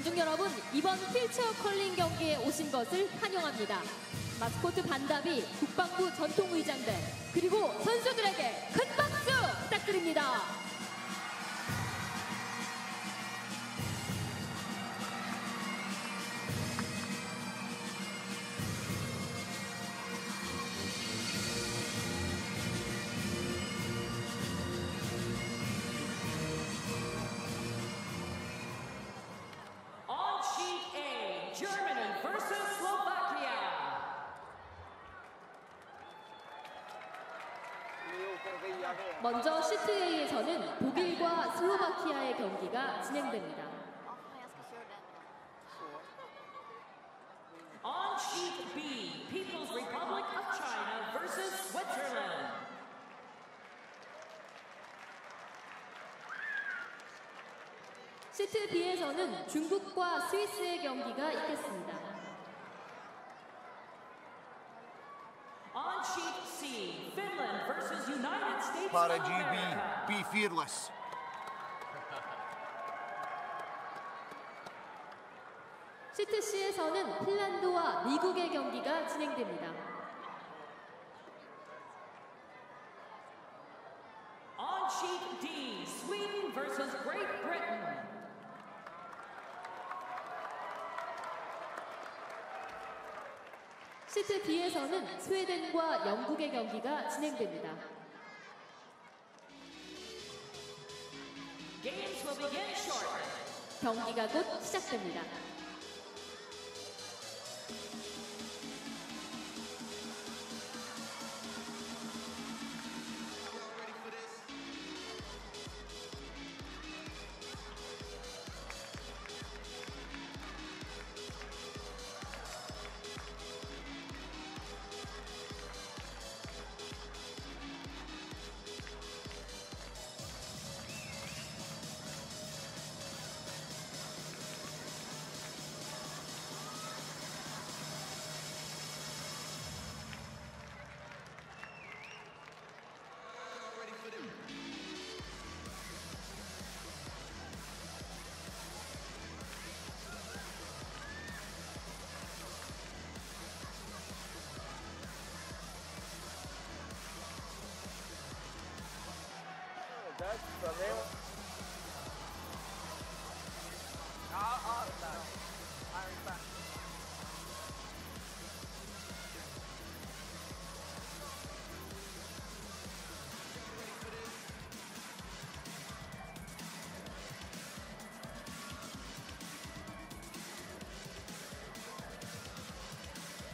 관중 여러분, 이번 휠체어 컬링 경기에 오신 것을 환영합니다. 마스코트 반답이 국방부 전통의장들 그리고 선수들에게 큰 박수 부탁드립니다. 먼저 시트 A에서는 독일과 슬로바키아의 경기가 진행됩니다. On sheet B, People's Republic of China versus Switzerland. 시트 B에서는 중국과 스위스의 경기가 있겠습니다. On sheet C, Finland Para of GB, America. be fearless. 시트 C에서는 핀란드와 미국의 경기가 진행됩니다. On sheet D, Sweden versus Great Britain. 시트 B에서는 스웨덴과 영국의 경기가 진행됩니다. 경기가 곧 시작됩니다.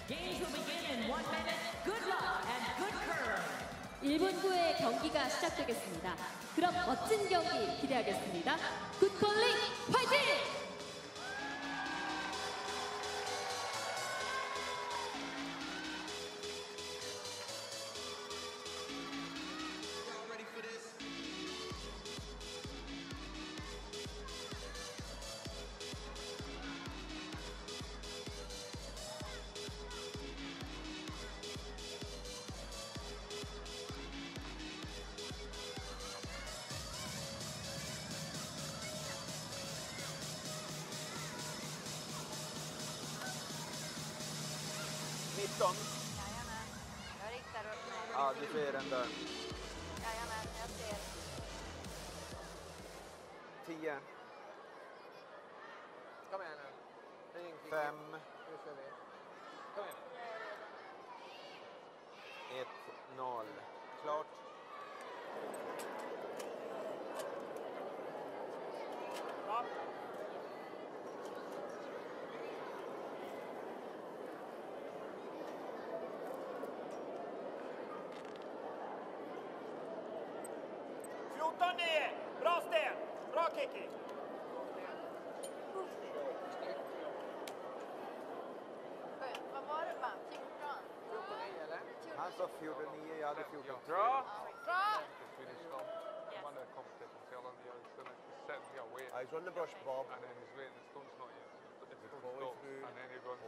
Games will begin in one minute. Good luck and good curling. 1분 후에 경기가 시작되겠습니다. 그럼 멋진 경기 기대하겠습니다. 굿 컬링 14? Jajamän. Jag riktar upp mig. Ja, du ser den där. Lots of feudal nio, jag hade feudal tre. Dra! He's on the brush, Bob. And then he's waiting, the stone's not yet. And then he runs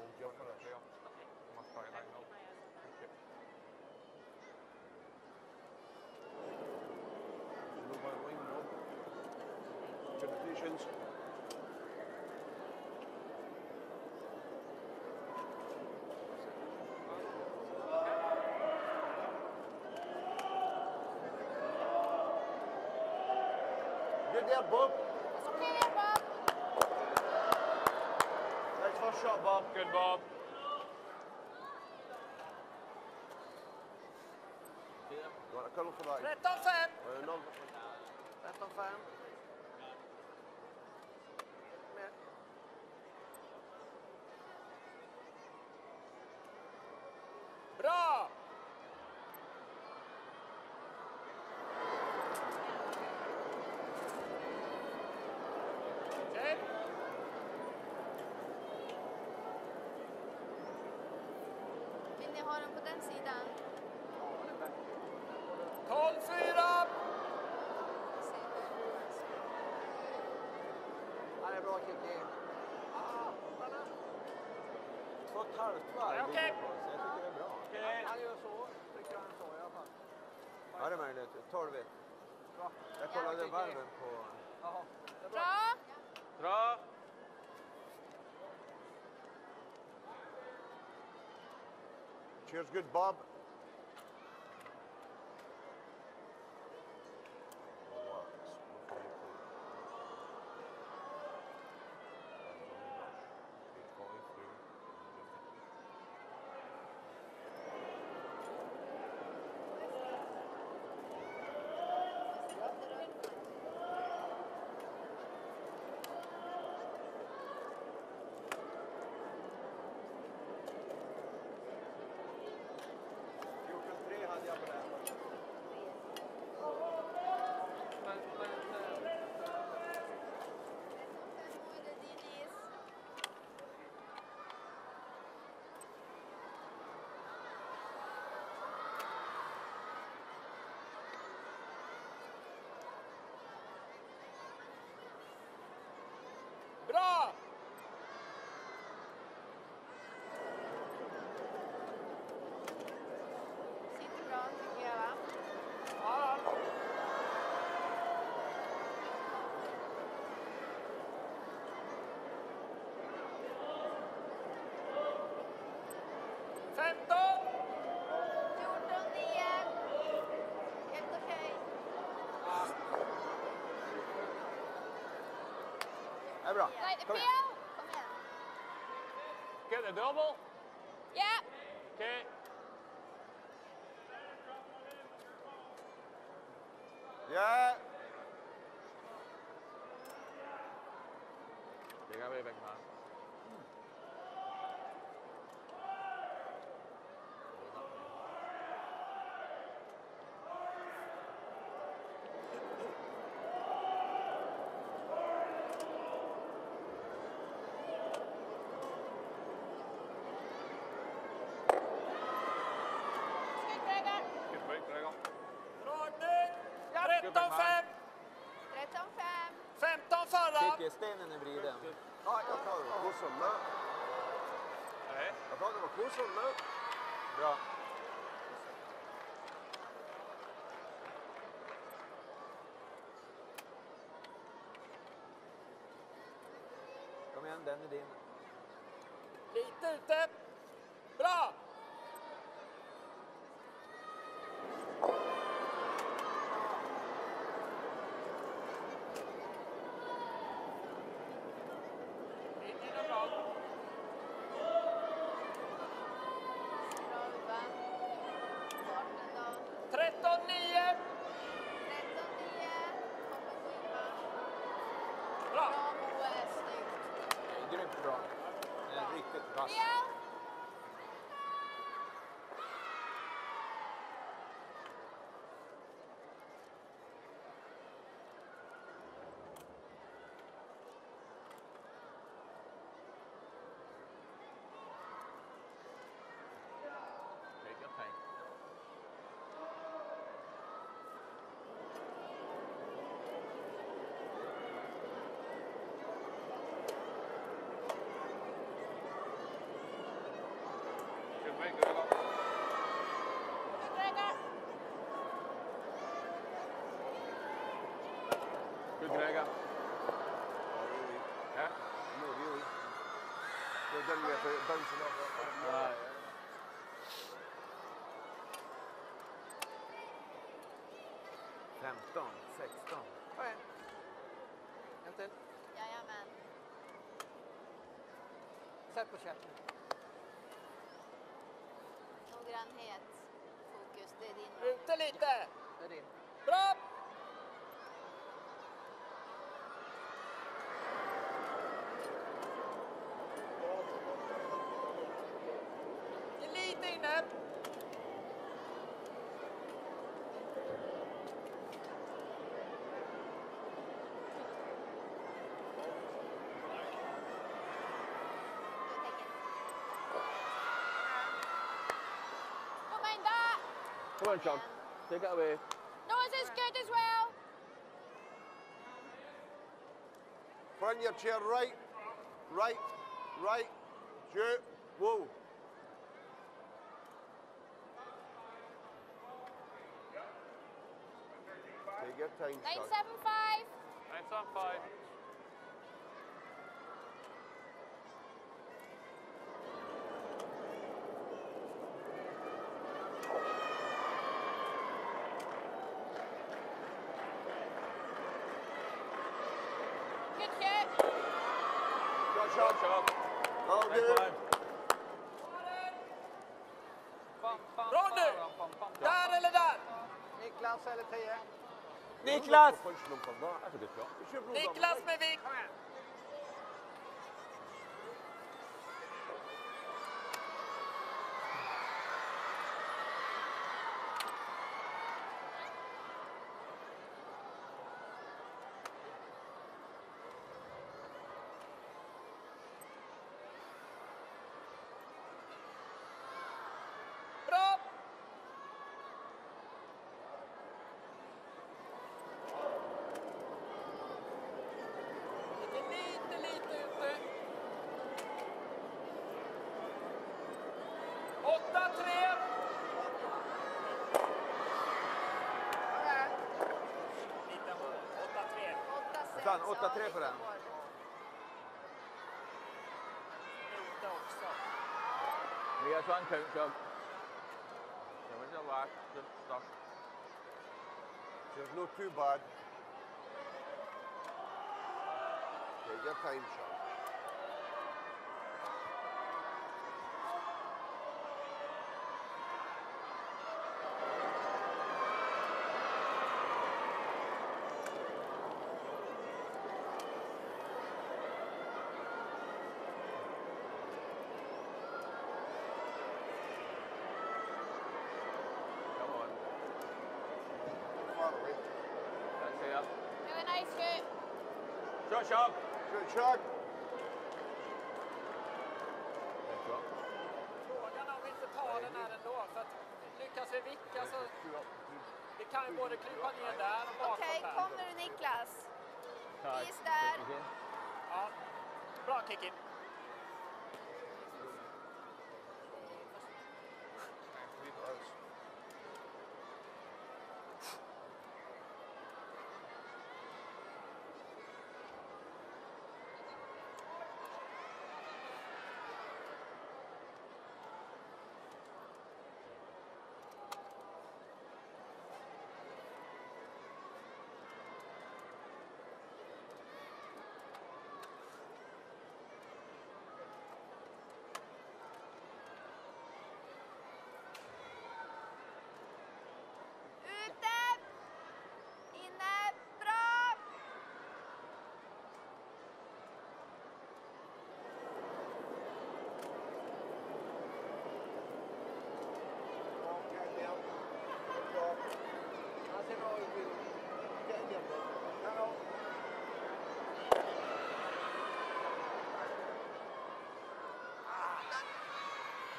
try it there, Bob. It's okay there, Bob. Nice first shot, Bob. Good, Bob. You want a cuddle for that? 13-5. Uh, no. 13-5. Med. Kikki. Två och ett halvt varv så jag tycker det är bra. Okej. Han gör så. Tycker han så i alla fall. Ja, det är möjligt. 12 1 Bra. Jag kollade Ja, varven på... Jaha. Bra! Bra! Cheers, good Bob. Det är bra. Nej, Kom igen. Pia! Get the double. Stenen är vriden. Ja, jag tar det. Kosolla. Nej. Jag tar det var kosolla. Bra. Kom igen, den är din. Lite ute. più prega. Eh? Muri, ui. Jo, den med för dansen av. Femton, sexton. Okej. En till. Jajamän. Sätt på käften. Noggrannhet, fokus, det är din. Ruta lite! Är lite inne. Kom igen där! Come on, Sean. Take it away. Noah's is good as well. Front your chair right, right, right, shoot, whoa. Take your time, Nine son. seven five. Nice on five. Good. Shot, shot, shot. Nice good. one. Bam, bam, Bra nu! bam, bam, bam. Där eller där! Niklas eller 10. Niklas! Niklas, bewegt! Conte. 8-3. Fan, 8-3 8-3 på den. Nota. Vi har sån tur så... Jag vet inte vart det står. There's too bad. Okay, your time shot. Shot, Sean. Shoot, shot. Good shot. Frågan om vi inte tar den här ändå. För att lyckas vi vicka så vi kan ju både klippa ner där och bakåt Okej, här. kommer du Niklas? Tight. Vis där. Ja. Bra kick-in.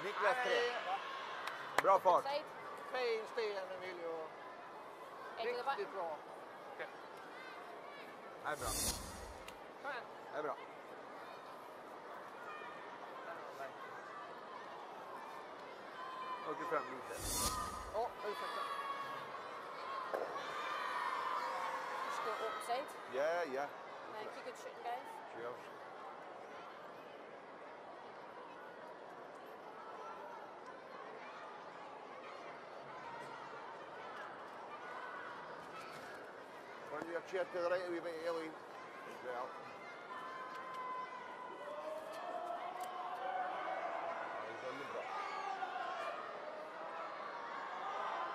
Niklas stay Bra fart. Fin sten Emilio. Riktigt bra. Okay. Det är bra. Det är bra. Åker fram lite. Ja, oh, ursäkta. Stå upp, säg. Ja, ja. Nej, kick it shit, guys. Cheers. Your chair to the right a wee bit, Aileen. Well. Eyes on the brush.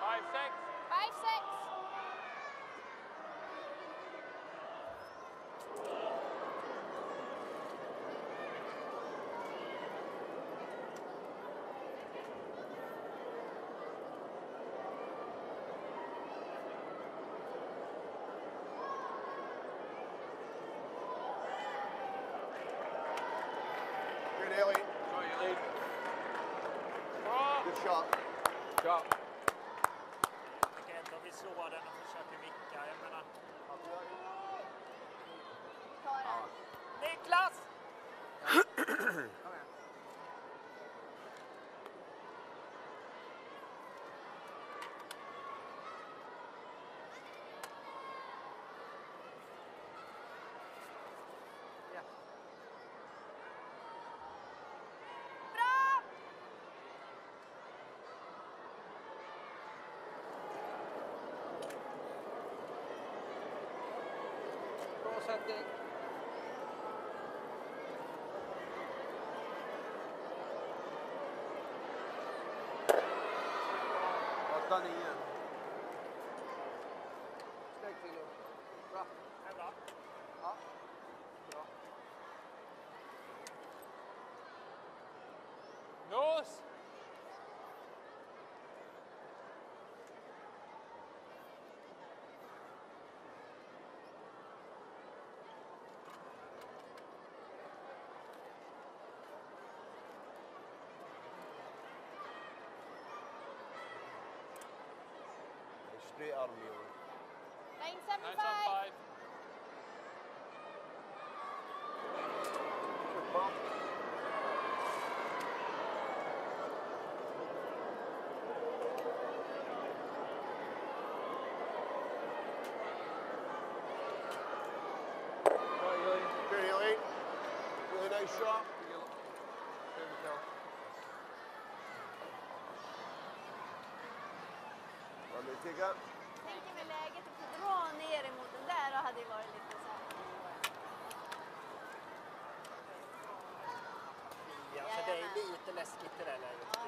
Five, six. Five, six. Good, Aileen. Sorry, Elaine. Good shot. Shot. Jag kan ändå vi slår den och försöker vicka. Jag menar, Ta den. Niklas! Bra! Bra sättning. Åtta, nio. Snyggt Filip. Bra. Det är bra. Ja. Bra. Nos! Straight arm, Aileen. Line Nice on 75. five. Good bump. Sorry, Elaine. Good, Aileen. Really nice shot. That? Tänker med läget att få dra ner emot den där och hade ju varit lite så här. Ja, för det är lite läskigt det där läget.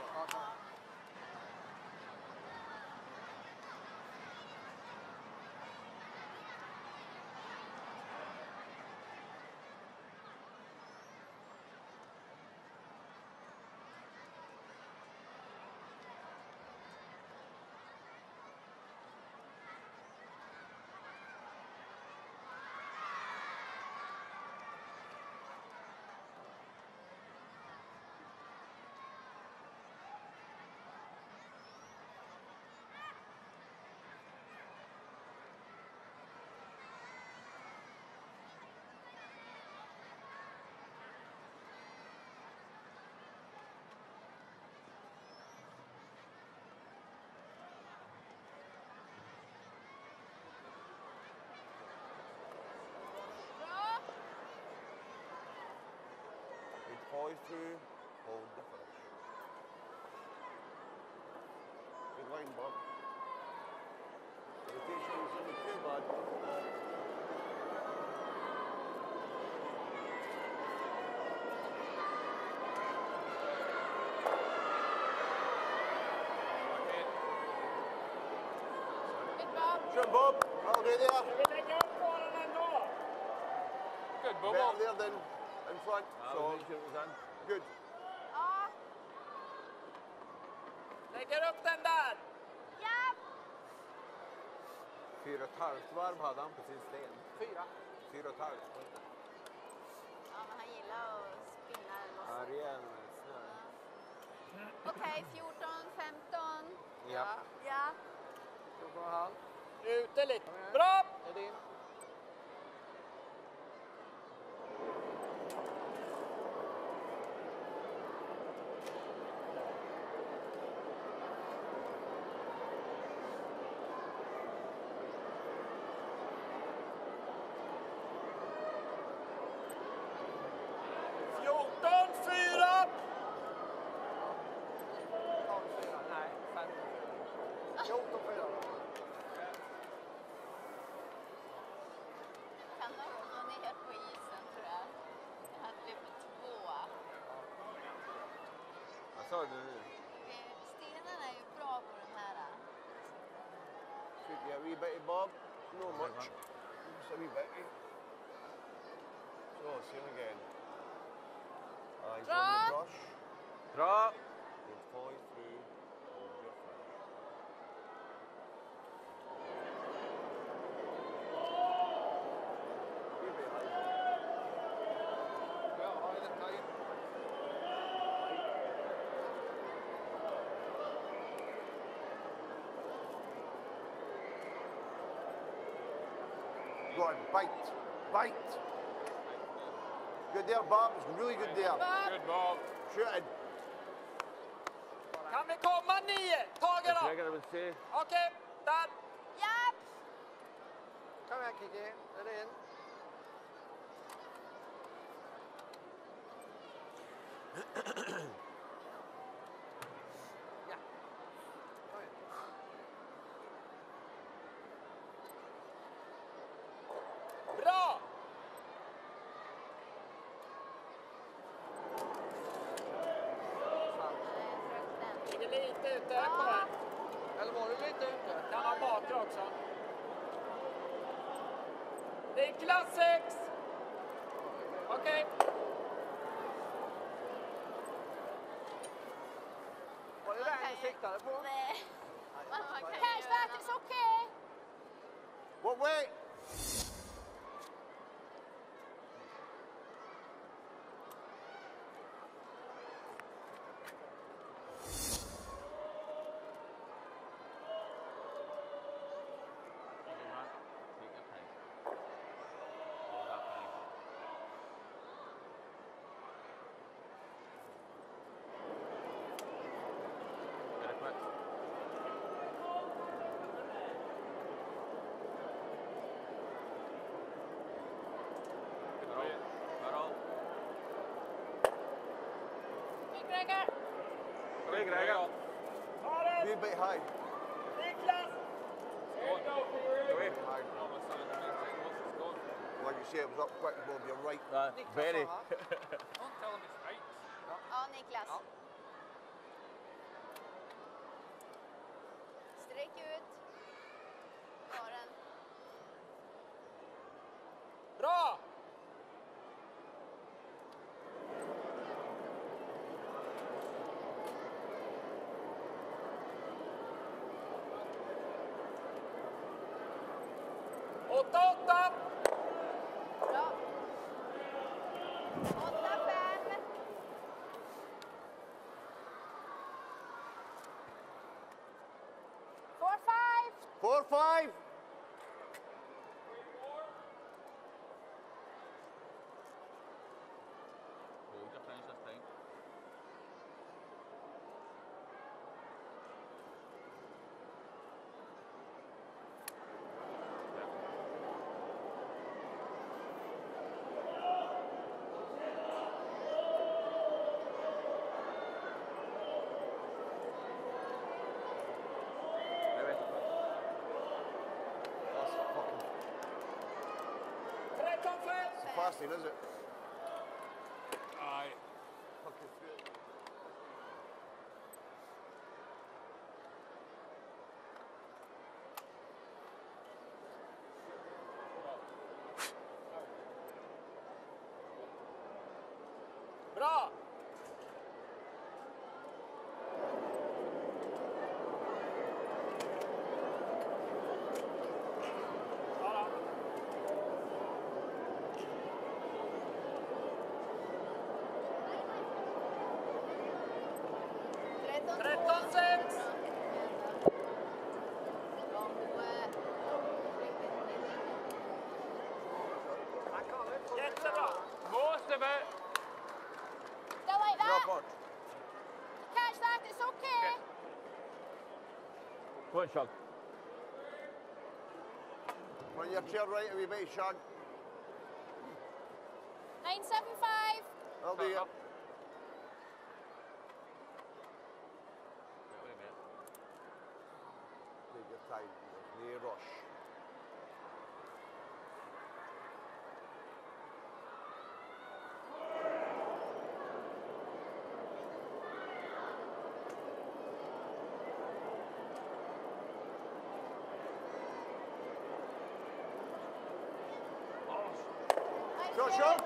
hold the. Good line, Bob. Rotation. Good, Bob. Good, Bob. Well done there. Good, Bob. Better there than in front. So, was thinking it was in. good. Ja. Lägger upp den där! Ja. Fyra och ett halvt varv hade han på sin sten. Fyra. Fyra och ett halvt. Ja, men han gillar att spinna loss. Ja, rejäl snö. Okej, 14, 15. Ja. Ja. 14 och halv. Ute lite. Bra! Det är din. sa du nu? Stenarna är ju bra på den här. Tycker vi bara no much. Så vi bara... Eh. Så, sen igen. Dra! Dra! Go on, bite. Bite. Good there, Bob. It's really good there. Good ball. Shooting. Kan vi komma nio? Tage då! Jag vill se. Okej, där. Japp! Come on, Kiki. Get in. Bra! Ligger lite ute på den. Eller var du lite ute? Kan ha bakre också. Niklas 6! Okej. Var det den du siktade på? Nej. Man kan ju Cash back okay. What way? Kom igen Gregor. Ta den! Wee bit high. Niklas! Kom igen. High. Like you say, it was up quick, Bob. You're right. Nej, very. Don't tell him it's right. Ja, oh, Niklas. Sträck ut. Ta den. Bra! Åtta, åtta! Bra. Åtta, fem. Four, five. Tretton, fem! so fasting, is it? Nej. Fucking through it. Bra! Ja, då. Tretton, Tretton, två. sex. Bra, Moe. Jättebra! Måste vi! Stay like Bra that. fart. Catch that. It's okay. Gå en shot. When you're chair right, a wee bit, Shag. Nine, seven, five. I'll do it. Kör, kör!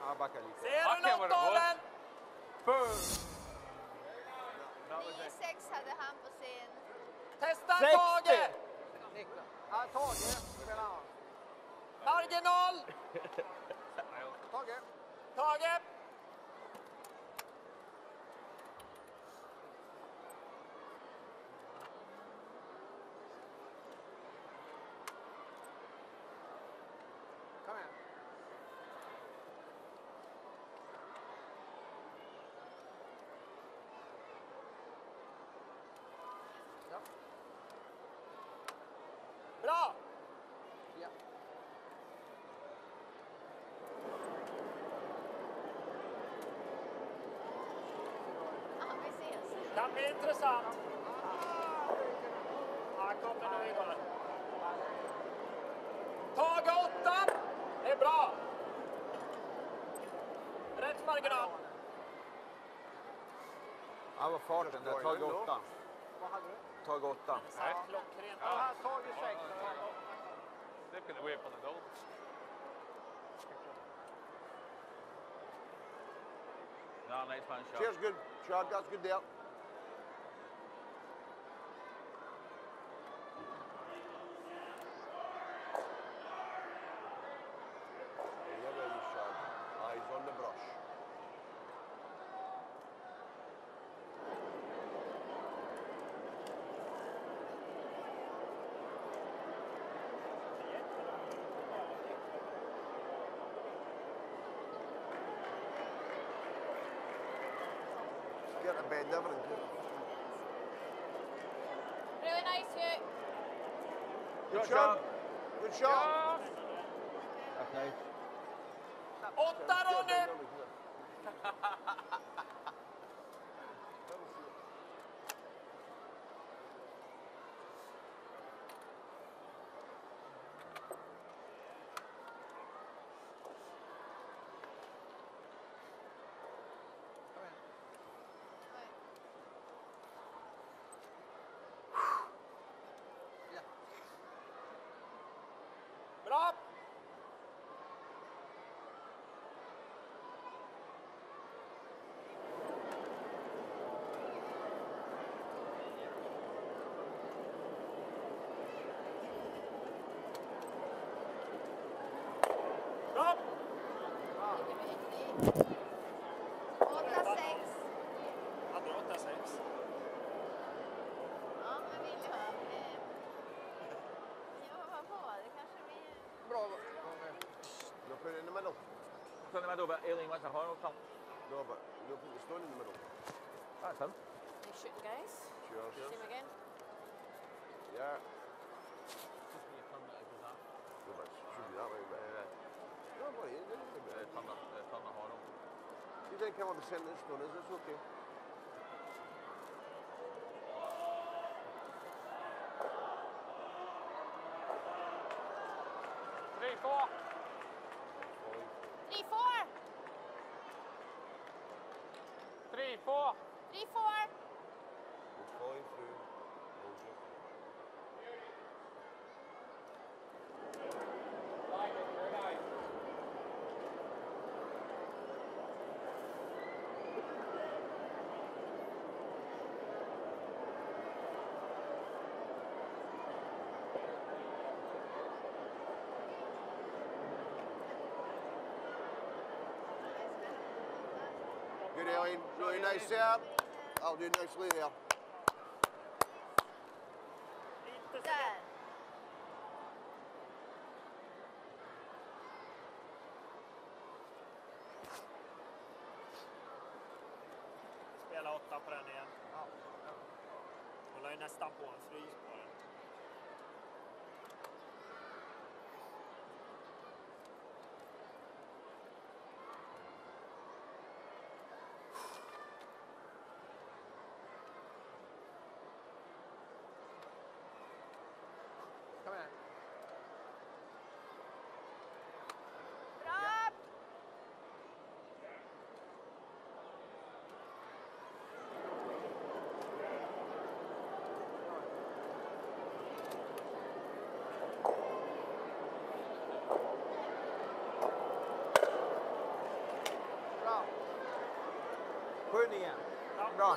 Ja, backa lite. Ser du något den? Boom. 9-6 hade han på scen. Testa 60. Tage! Ja, Tage spelar han. Marginal! Tage. Tage! Kom igen. Ja. Bra! Ja. Ja, vi ses. Kan bli intressant. Han kommer nu igång. Tage åtta. Det är bra. Rätt marginal. Ja, vad farten där. Tage åtta. Tage åtta. Klockrent. Ja, här Tage sex. Slipping away from the goal. No, nice man shot. Cheers, good. Shot, that's good there. Get a bend over and get Really nice hit. Good Shot, shot. shot. Good shot. That's nice. Åtta Ronny! Bra! Bra! 8-6. Hade du åtta sex? Ja, men vill jag ha. eh, Ja, vad på. Det kanske blir... Bra Ronny. No, put it in the middle. It's in the middle, but Aileen wants a horn or. No, but no, put the stone in the middle. That's him. You shooting, guys? Cheers. Shoot him again. Yeah. Just when you turn it, it goes off. No, but it should be that way, but... Uh, No, but it isn't. uh, turn, the, uh, turn the horn on. You didn't come on the centre of the stone, is it? It's okay. Three, four. We're falling through. Good, Aileen. Really nice out. Do nicely there. Inte så Där. Spela åtta på den igen. Hon la ju nästan på en frys på 7-9. Bra. 7-9!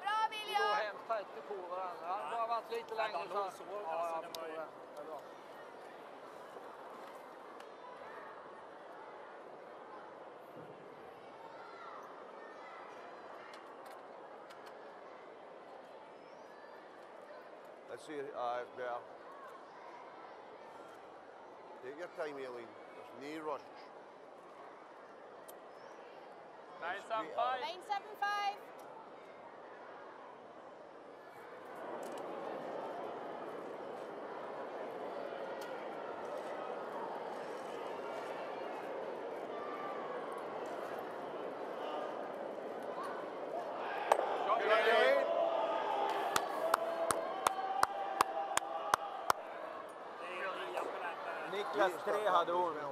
Bra Vi går William! hem tätt på varandra. Han har varit lite längre de så... låg Ja, alltså, det var ju- det. Det är bra. Let's see it. Uh, yeah. Take your time, Aileen. There's no rush. 975. 975. Niklas 3 hade honom.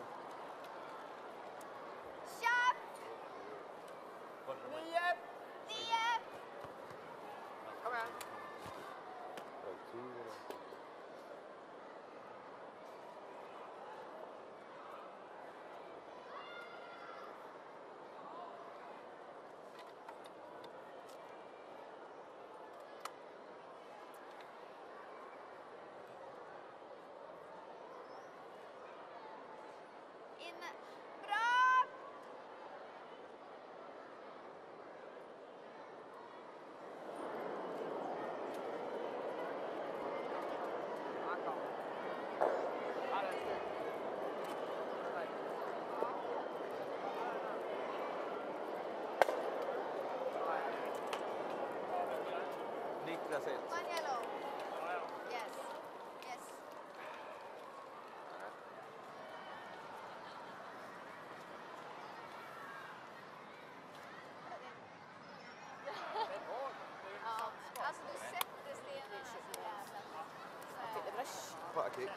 Bra. Så här. Fuck it.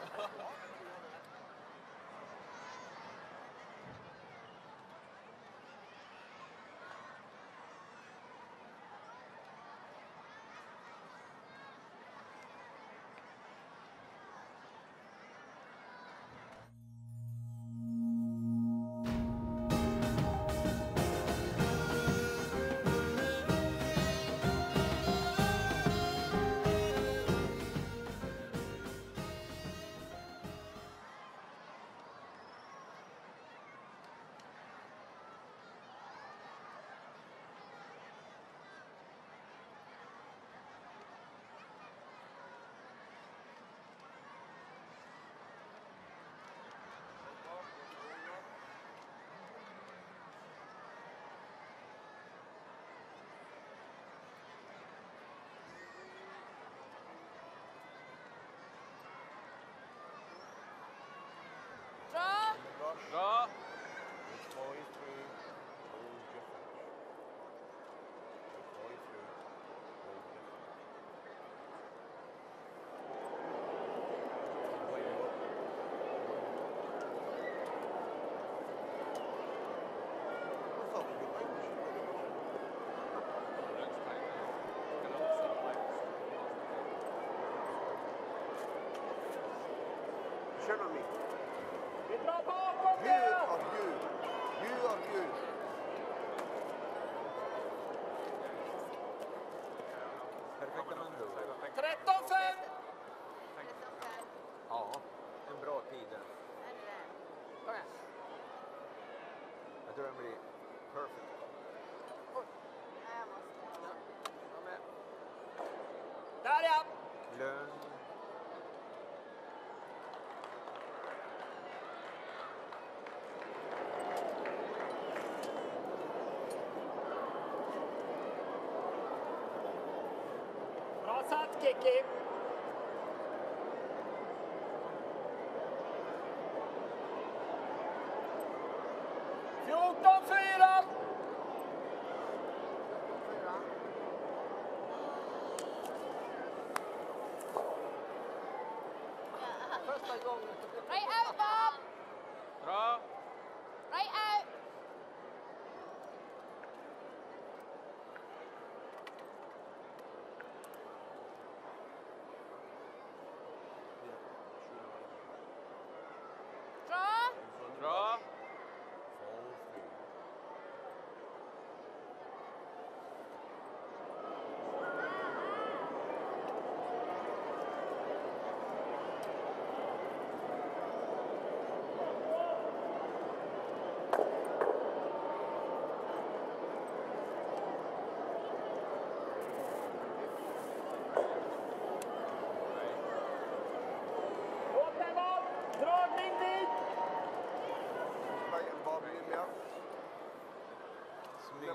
Bra! We're up. I thought we were Irish. Kör med mig. Vi drar bakom You det! are you. You are you. Perfekta Mundo. 13-5! Ja, en bra tid där. Kom igen. Jag tror den perfect. Nej, jag måste. Kom igen. Där ja! Lugn. Bra satt Kiki! Fjorton fyra! Första gången. Right out, Bob! Bra! Right out!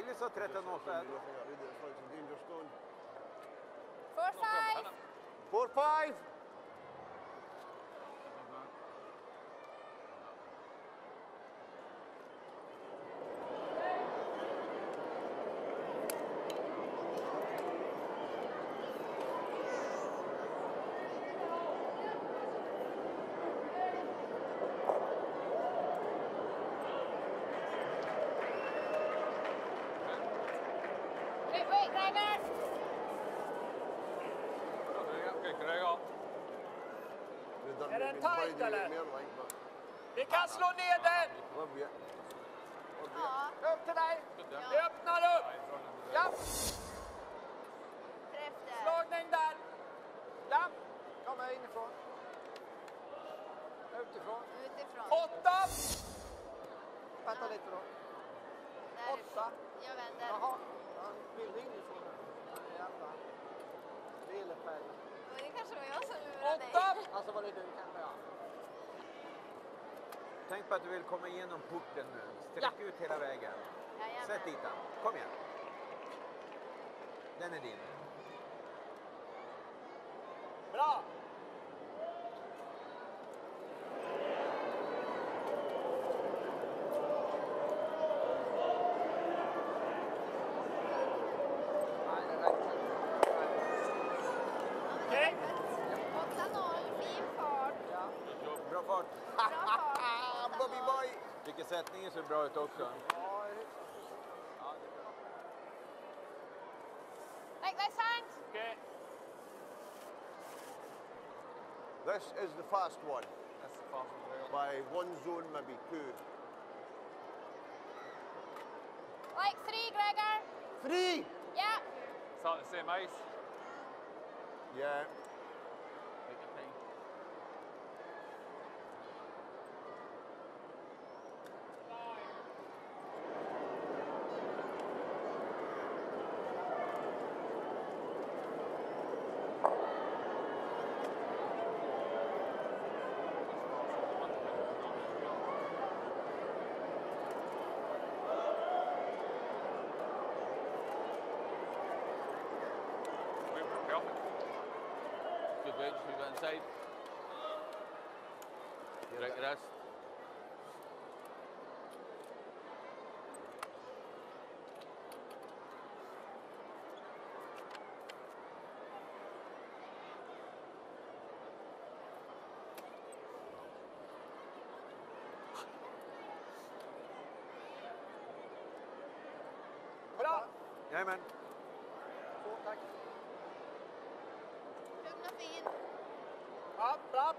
vill ju så 13 5 4 5 4 5 Är den divided eller? Vi kan slå ner den! Ja, Upp till dig. Vi öppnar upp! Ja. Slagning där! Ja. Kommer inifrån. Utifrån. Utifrån. Åtta! Vänta lite då. Åtta. Jag vänder. Jaha. Han vill inifrån jävla villepällen. Men det kanske var jag som lurade dig. Åtta! Alltså var det du kanske. Tänk på att du vill komma igenom porten nu. Sträck ut hela vägen. Jajamän. Sätt dit den. Kom igen. Den är din. Bra ut också. Ja, det är hyfsat. Like this hand. Okej. This is the fast one. That's the fast one. By one zone, maybe two. Like three, Gregor. Three! Yeah. Starting the same ice. Yeah. Good wedge, we go inside. Right wrist. Bra! Jajamän. Så, Ja, bra!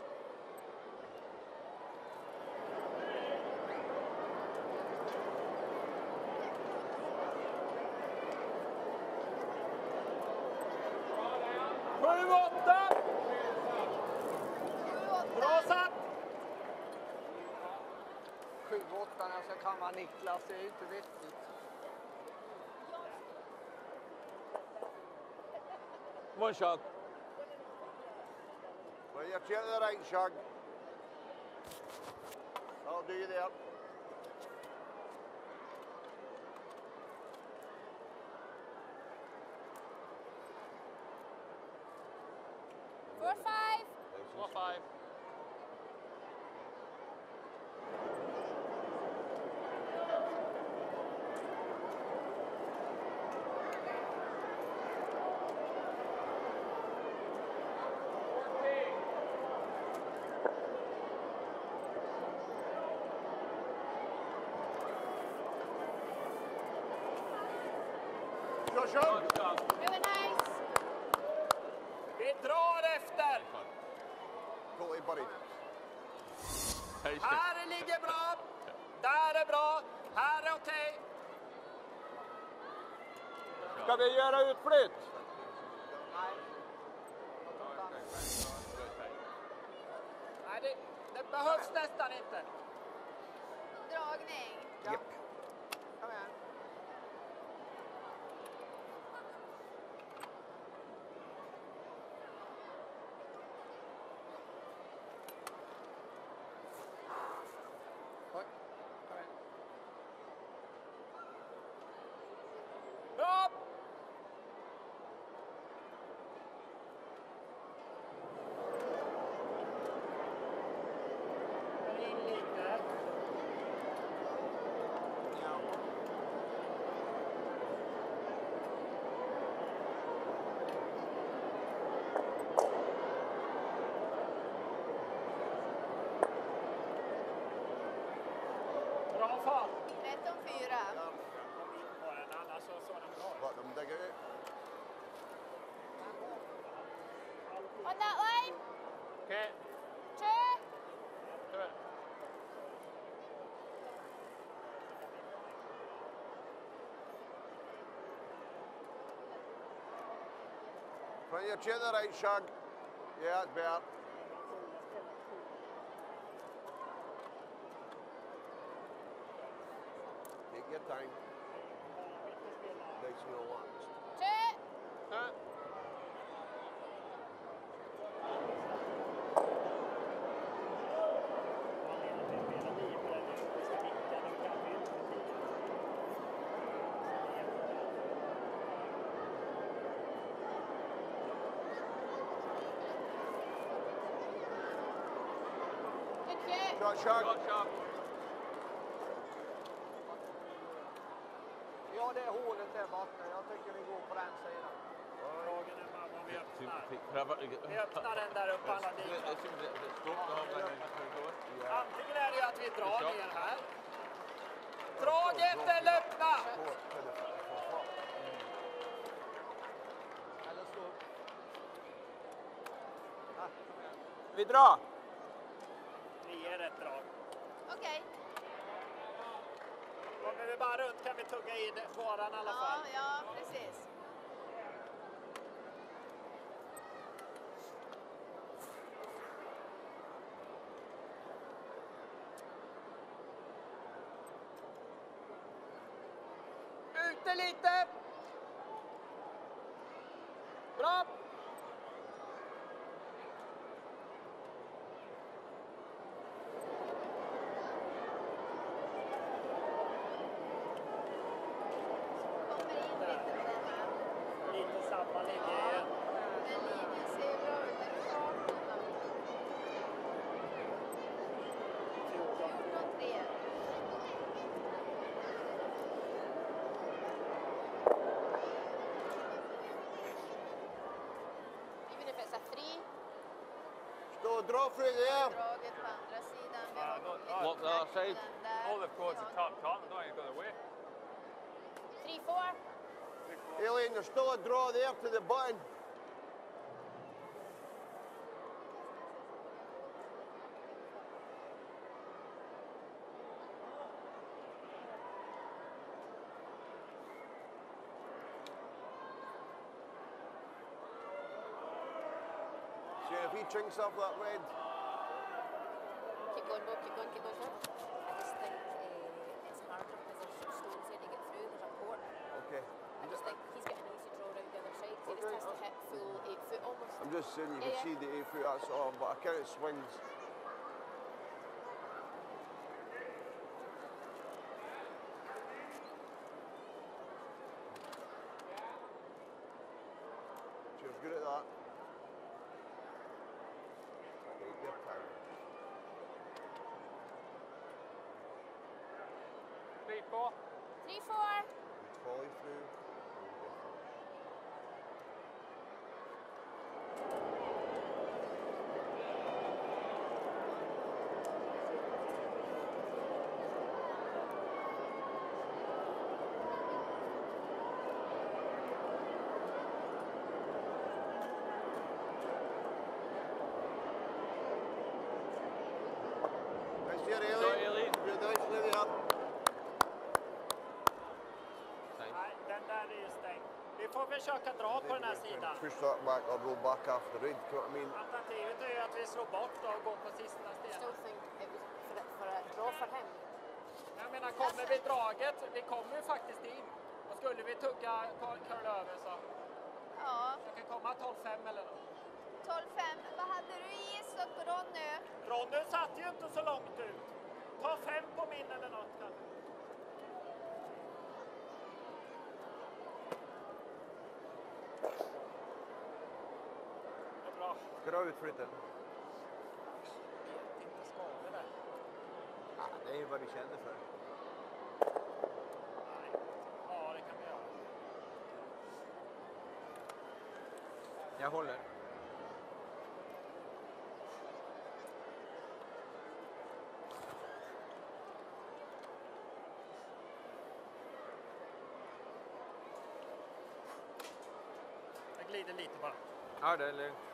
Sju, åtta! Bra satt! Sju, åtta när jag ska kamma Niklas. Det är ju inte vettigt. One shot. You're to the right, Shug. I'll do you there. Vi drar efter. Här ligger bra. Där är bra. Här är okej. Ska vi göra utflytt? On that line. Okej. Two. Front of your chin to the right, Shug. Yeah, that's better. Take your time. Nice and relaxed. Two. Good kick. Shot, Shug. Ja, det är hålet där borta. Jag tycker vi går på den sidan. Dragen är mamma, vi öppnar. Vi öppnar den där uppe alla dit. Antingen är det ju att vi drar ner här. Draget eller öppna! Vi drar. försöker tugga i faran i alla fall. Ja, ja precis. Ute lite! Stå och dra through there. draget på andra sidan. Vi har no, lite look, the other knack i side. den uh, där. All they've got is Vi a har tap tap. Don't even go the way. Three, four. Aileen, there's still a draw there to the button. He drinks off that red. Keep going, Bob. Keep going, keep going, Bob. I just think uh, it's harder because there's some stones there to get through. There's a port. Okay. I just think he's getting an easy draw around the other side. So he Okay. just has to hit full eight foot almost. I'm just saying you Yeah, can yeah. see the eight foot, that's all, but I count it swings. Försöka dra på den här sidan. Push that back or roll back after the raid. You know what I mean? Alternativet är ju att vi slår bort och går på sista stenen. still think it was for a, for a draw for him. Jag menar, kommer vi draget, vi kommer ju faktiskt in. Och skulle vi tugga cur- curl över så Ja, det kan komma 12-5 eller något. 12-5. Vad hade du gissat på Ronny? Ronny satt ju inte så långt ut. Ta fem på min eller något kanske. Det är bra. Dra ut flytten. Inte skador där. Ja, det är ju vad vi känner för. Nej. Ja, det kan vi göra. Jag håller. Jag glider lite bara. Ja, det är lugnt.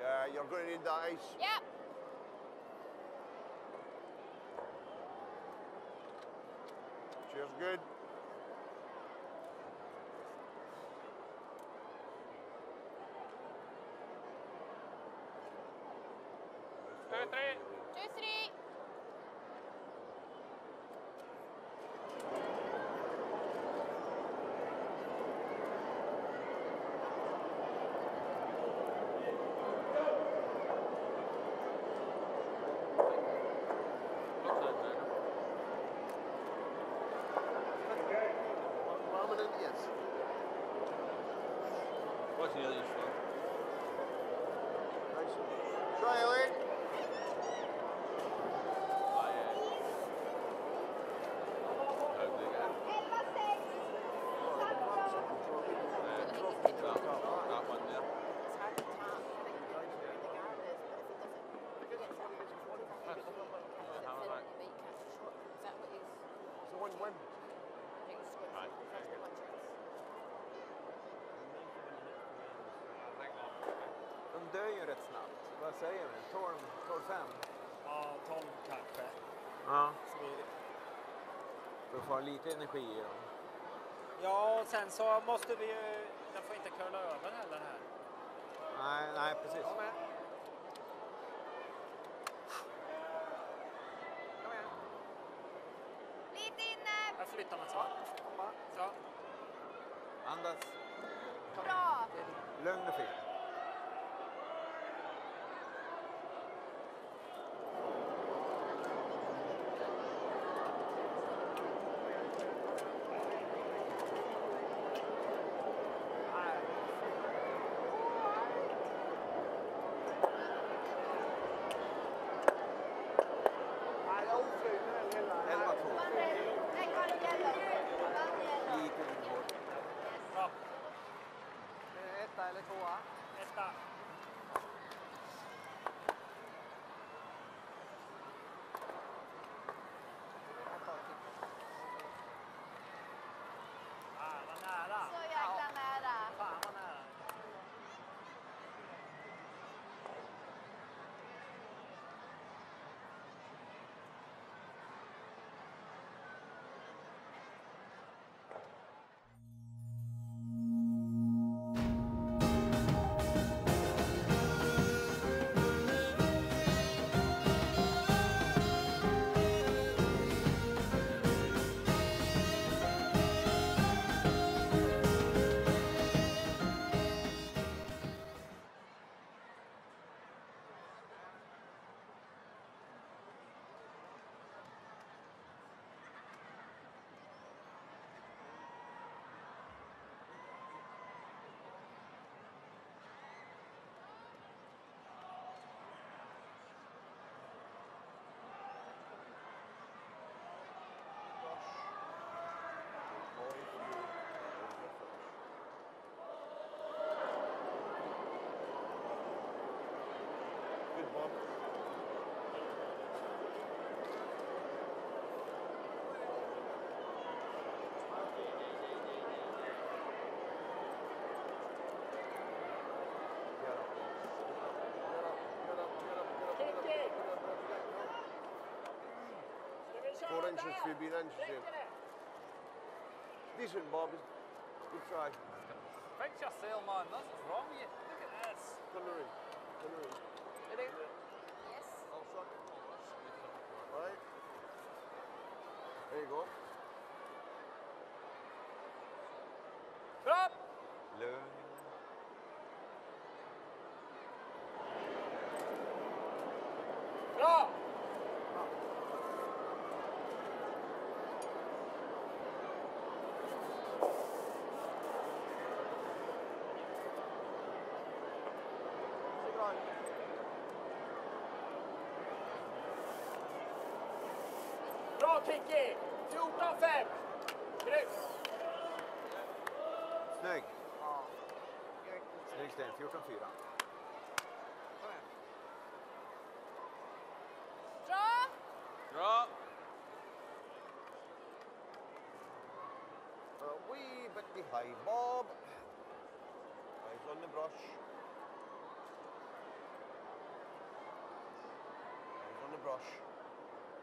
Yeah, you're going need that ice. Yep. Cheers, good. Two, three. Two, three. Permanent, yes. What's the other one? Try dör ju rätt snabbt. Vad säger vi? 12, 12 5? Ja, 12 kanske. Ja. Vi... För att få lite energi i dem. Ja, och sen så måste vi ju... Den får inte curla över heller här. Nej, nej precis. Kom igen. Lite inne. Här flyttar man så. Så. Andas. Bra. Lugn och fin. Four inches, three being inches. Same. Decent, Bob. Good try. Fix yourself, man. That's what's wrong with you. Look at this. Turn around. Turn around. Yes. Oh, sorry. Oh, right. There you go. Bra Kikki! 14-5. Grymt! Snygg. Snygg Sten, 14-4. Dra! Bra. A wee bit behind Bob. Eyes on the brush. Eyes on the brush.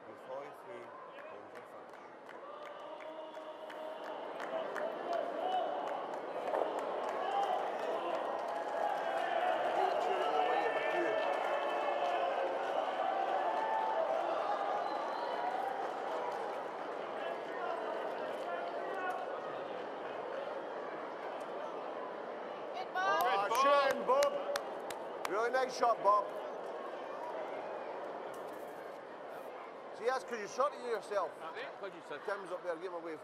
You fly through. Hold your finish. Get you out of the way of the queue. Good Bob. Oh, Shane, Bob. Really nice shot, Bob. See, that's because you shot it yourself. Because you said Tim's up there, give him a wave.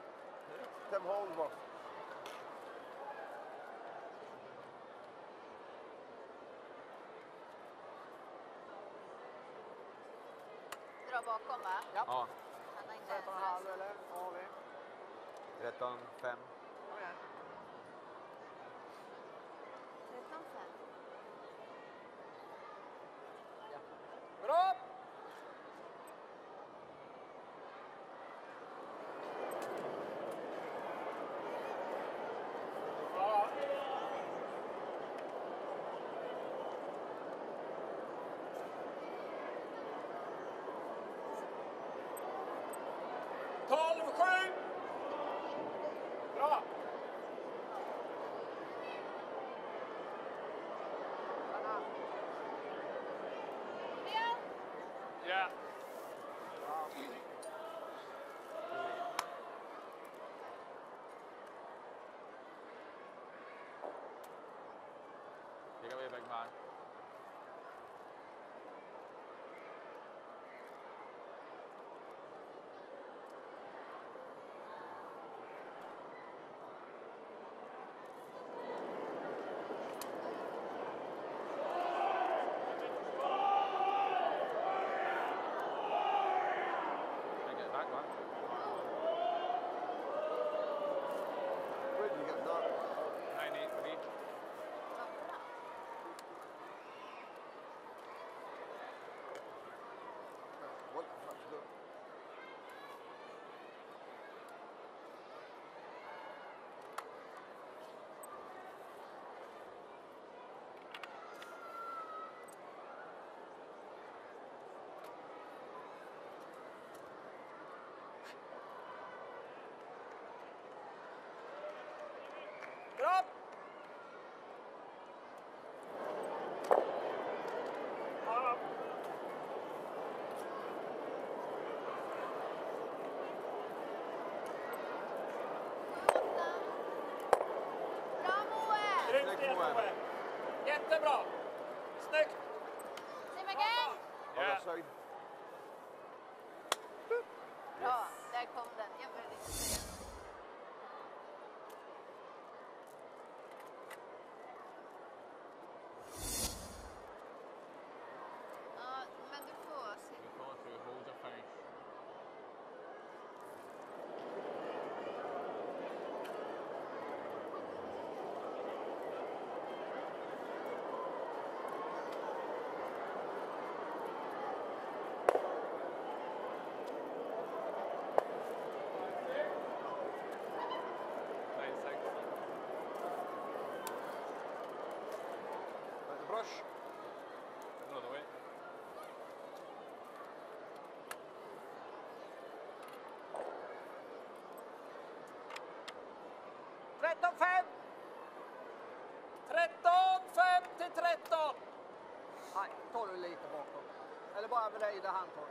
Tim Holdsworth. Dra bakom va? Ja. Han er har inte 13,5 eller? AV. 13, 5. Kom igen. 13 5. Bra! Ja. Tolv, sju! Bra! Kom igen. Ja. Take it away, big man. Bra! Bra Moe! Jättebra! 13-5! 13-5 till 13! Nej, tar du lite bakom. Eller bara vrida handtaget. Anna. Så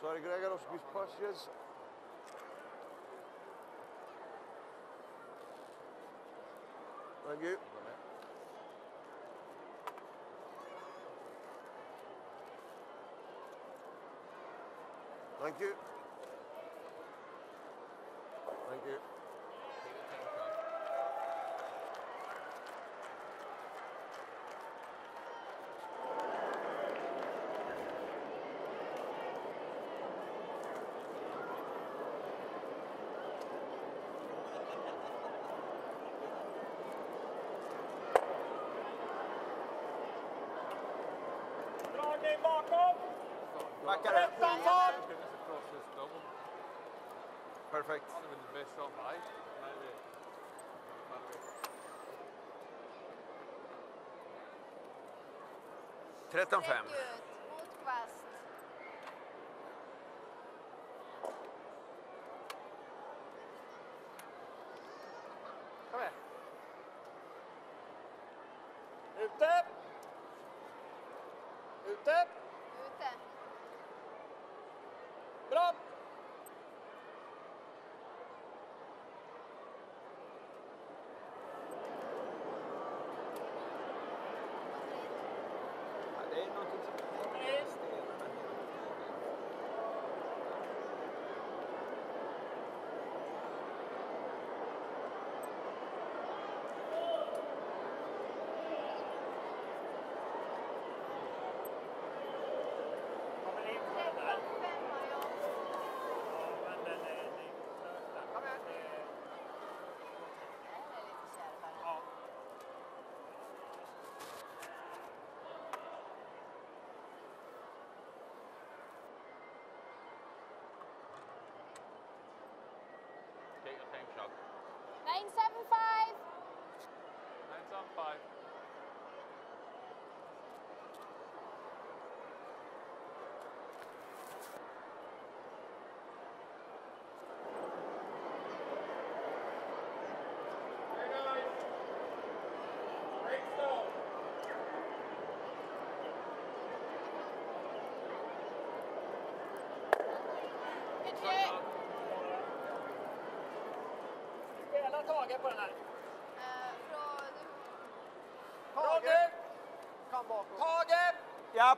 Sorry, Gregor, I'll squeeze Thank you. Thank you. Marco! Perfect. Han är väl the best on live. Nej, det men det- 13-5. Sträck ut. Mot kvast. Kom igen. Ute! Ute! Ute. Bra! Ja, det är någonting som Kommer in. stenarna hela tiden. Kommer in på den där. Tretton femma, ja. Ja, men den är, det är trögt där. Kom igen. Det är- Det här är lite kärvare. Ja. Take your time, Shug. Nine seven five. Nine's on five. Mycket. Spela Tage på den här. Bakom. Tage! Ja.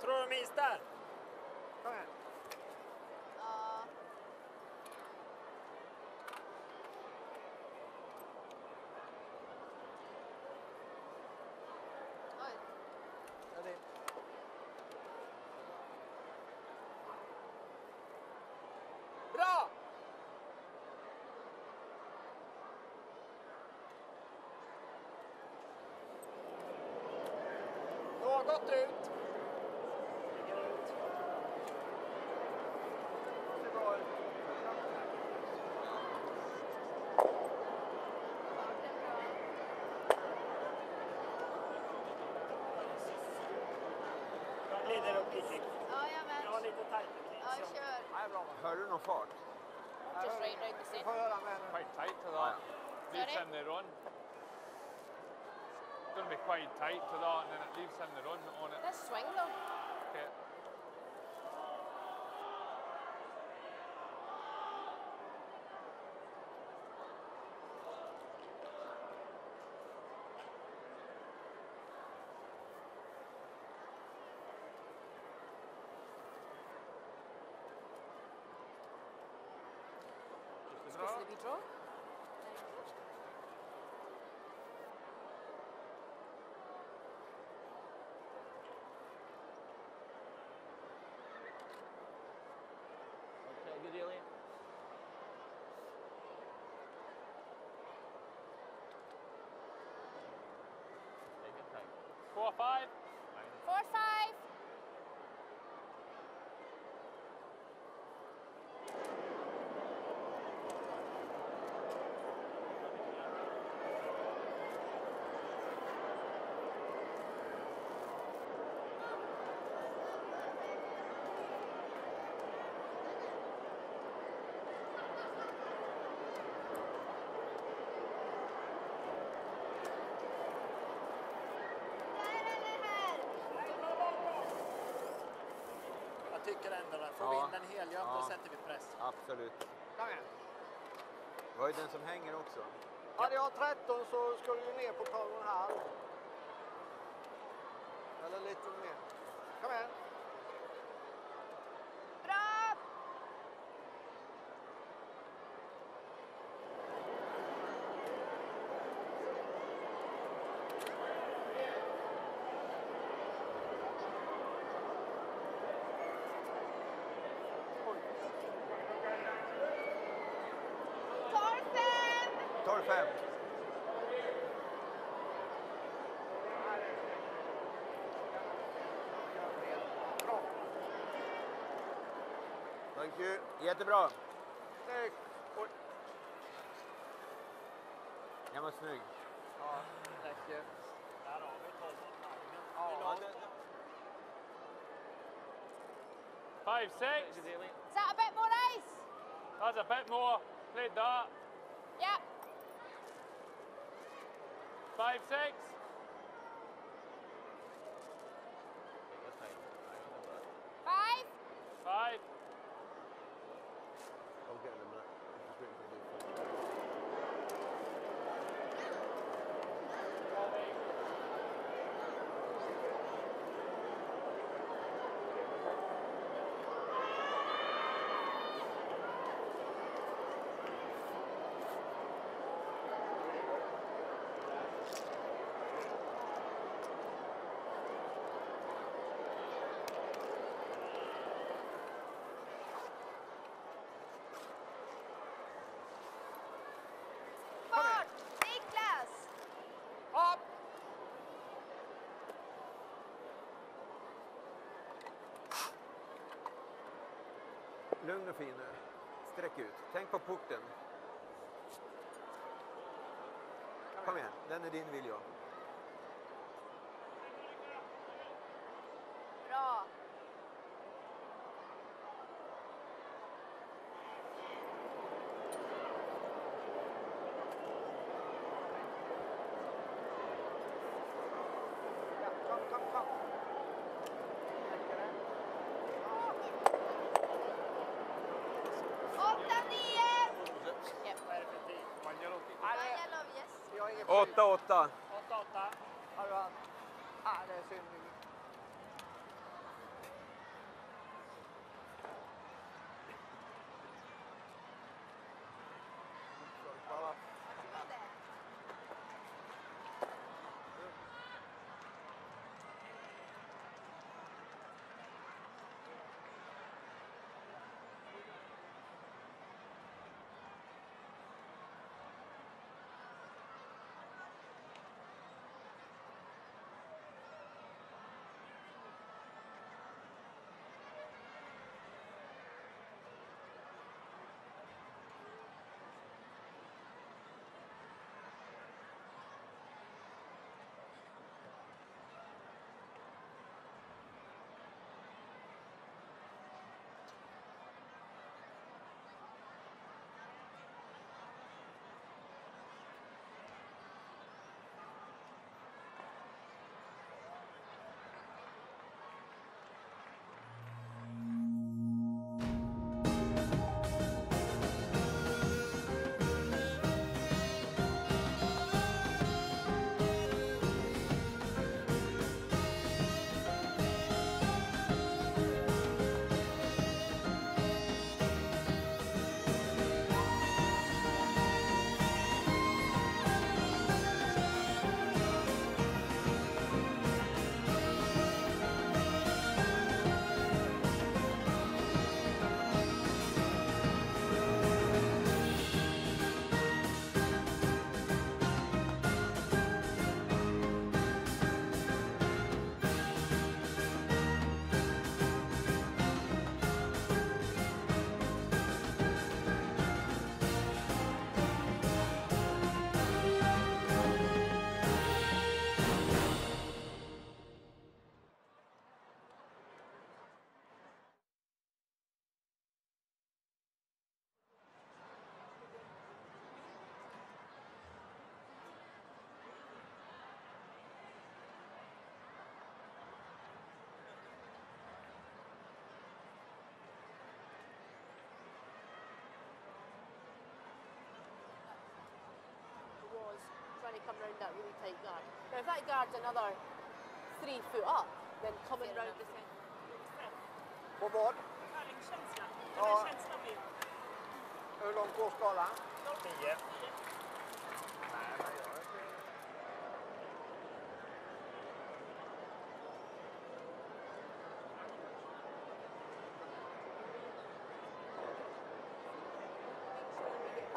Tror du minns där? rakt ut. Hör du någon fart? Just right, right, the. Får höra med henne. Quite tight. Sorry? Leads and. going to be quite tight to that, and then it leaves him the run on it. This swing though. Okay. Supposed to be draw? Four, five. Four, five. Tycker ändå det. Får Ja. vi in den helgömd då Ja. sätter vi press. Absolut. Kom igen. Den som hänger också. Hade jag 13 så skulle du ner på 12,5. Eller lite mer. 12-5. Thank you. Jättebra. Snyggt. Oj. Den var snygg. Ja, räcker. Där har vi 12 Five, six. Is that a bit more ice? That's a bit more. Played that. Yeah. Five, six. Lugn och fin nu. Sträck ut. Tänk på porten. Kom igen, den är din vill Åtta, åtta. That really tight guard. Now, if that guard's another three foot up, then coming round the centre. På vad? Ja. Hur långt går skalan? 10.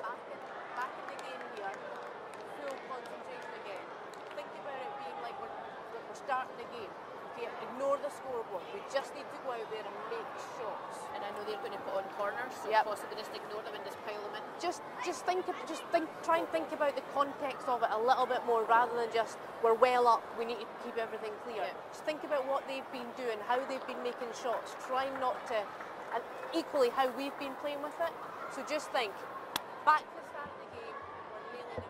Back in, back in the game here, full concentration again. Think about it being like we're, like we're starting the game. Okay, ignore the scoreboard. We just need to go out there and make shots. And I know they're going to put on corners, so Yep. possibly just ignore them and just pile them in. Just, just think, of, just think, try and think about the context of it a little bit more, rather than just we're well up. We need to keep everything clear. Yeah. Just think about what they've been doing, how they've been making shots. Try not to, and equally how we've been playing with it. So just think, back to the start of the game, we're nailing it.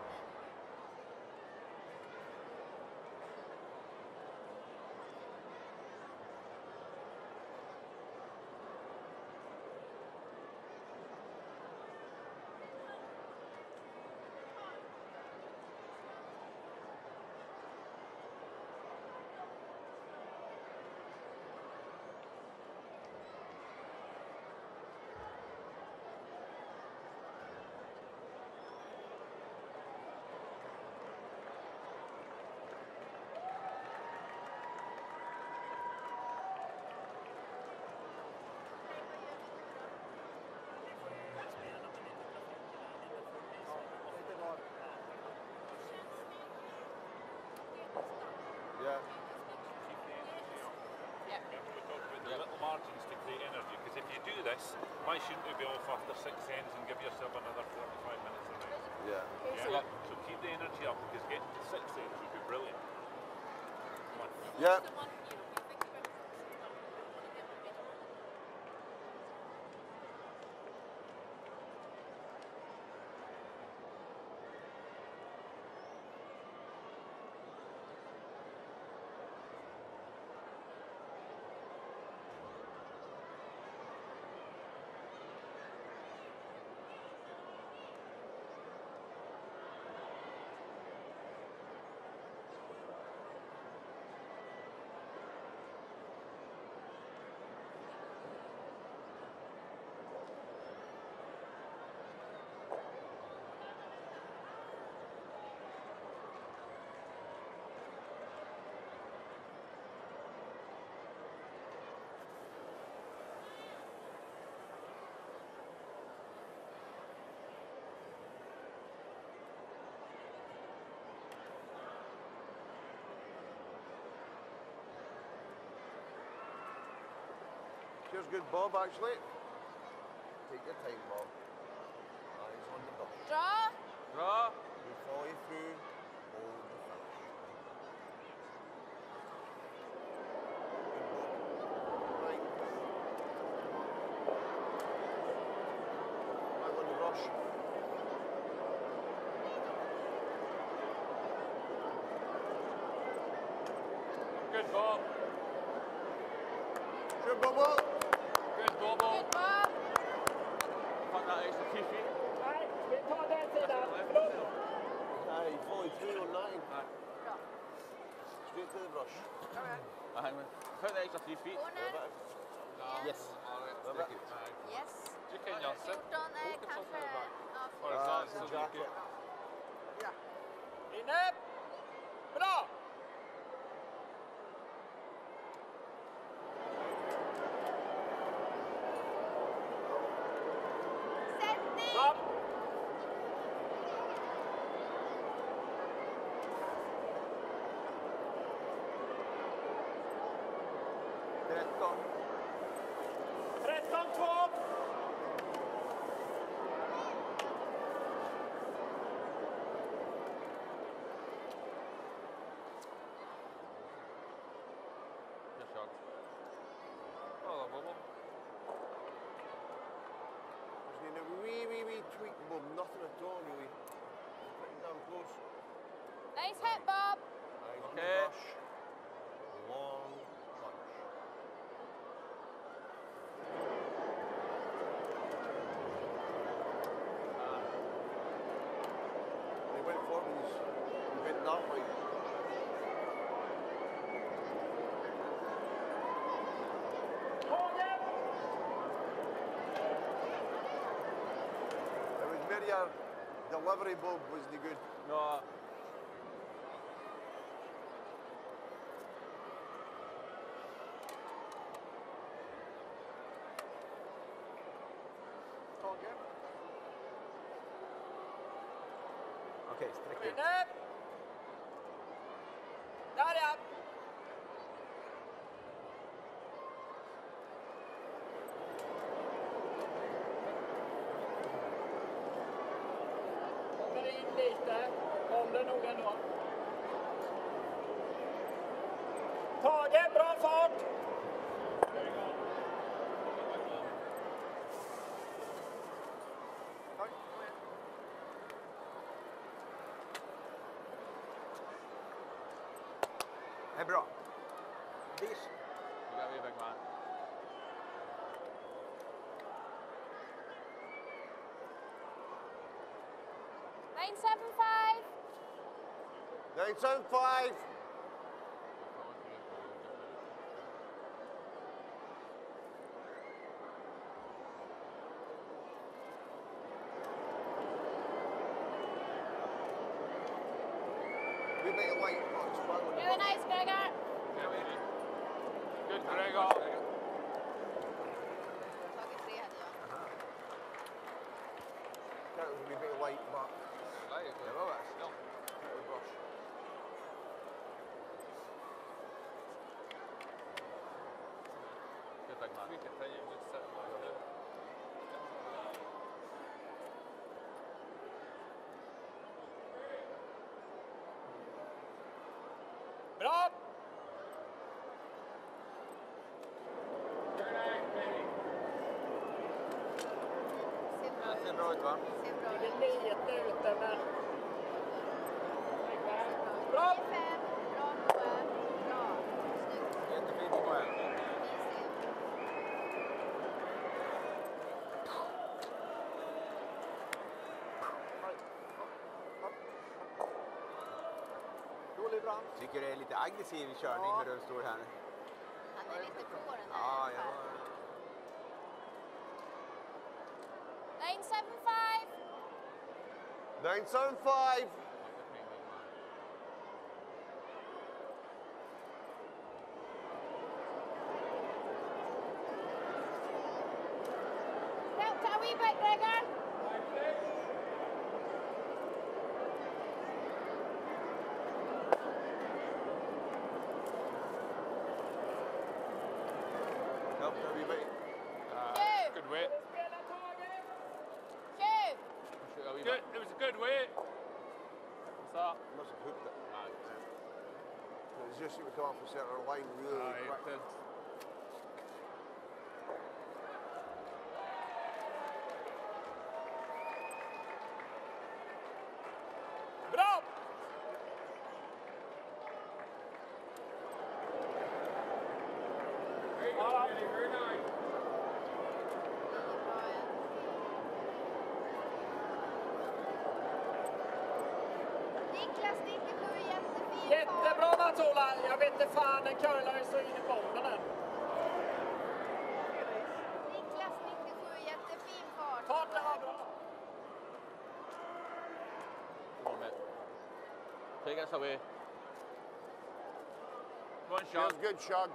Yeah. The little margins energy, because if you do this, why shouldn't we be off after six ends and give yourself another 45 minutes of rest? Yeah. Yeah. So keep the energy up, because getting to six ends would be brilliant. Come on. Yeah. Here's good Bob, actually. Take your time, Bob. Eyes on the brush. Draw. Draw. We follow you through. Hold the finish. Good, Bob. Right. On the brush. Good ball. Good, Bobo. Good bobble. Good Bob. Fuck that extra two feet. Nej, vi tar den sidan. Blund. Aye, you follow through on nine. Aye. Straight to the brush. Uh, hang on. Put the extra three feet. Corner. Yes. Stick it. Yes. Du kan göra så. 14 är kanske... Ja, Horisont Uh, så the mycket. jacket. Inne. Bra! Sättning! Fram. Tretton. 13-2. Good shot. Bra bobble. Just need a wee, wee, wee tweak, Bob. Nothing at all, really. Pretty damn close. Nice hit, Bob. Eyes on the Okay. brush. Long punch. They went forwards. He went that way. Your delivery, Bob, wasn't good. No. Tage. Okej, sträck Get bra fart! Det är bra. Dish. Nu Nine seven five. Nine seven five. ser bra ut va? Det ser bra ut. Det är lite ute men... Bra! Jättefint Moel. Tycker det är lite aggressiv körning när du står här. 975 Niklas 97, jättefin Jättebra Mats-Ola! Jag vet inte fan, den curlar ju så in i bomben. Niklas 97, jättefin fart. Farten var bra. Come on, mate. Take us away. One Feels shot. good, Shug.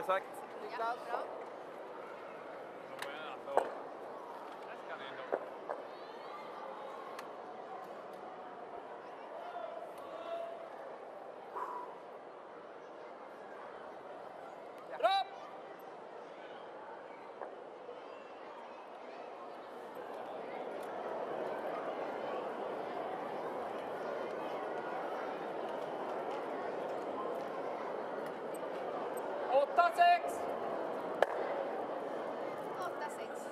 Det sagt. Ja, 8-6! 8-6.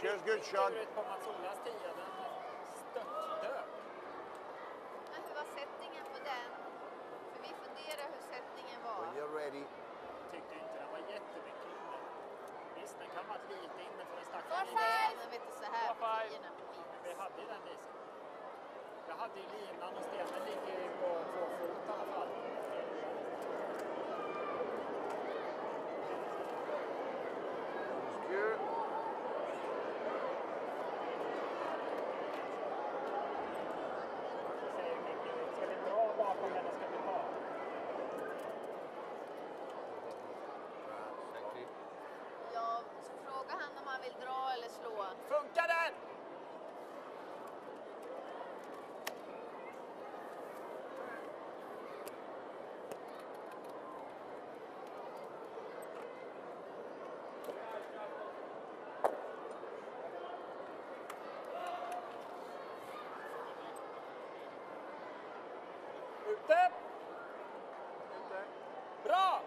Cheers, good shot. Kluret på Mats-Olas 10, den Ute! Bra!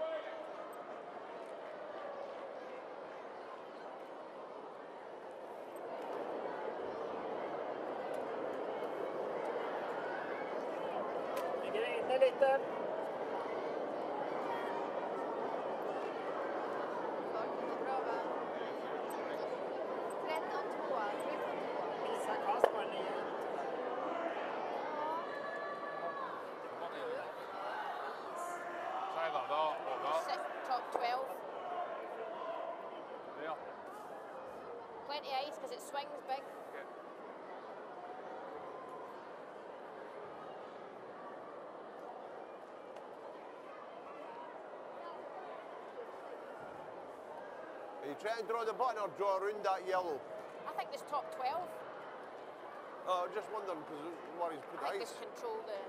Ligger inne lite. 20 ice because it swings big. Okay. Are you trying to draw the button or draw around that yellow? I think this top 12. Oh, I'm just wondering because worries. put I the ice. I control the...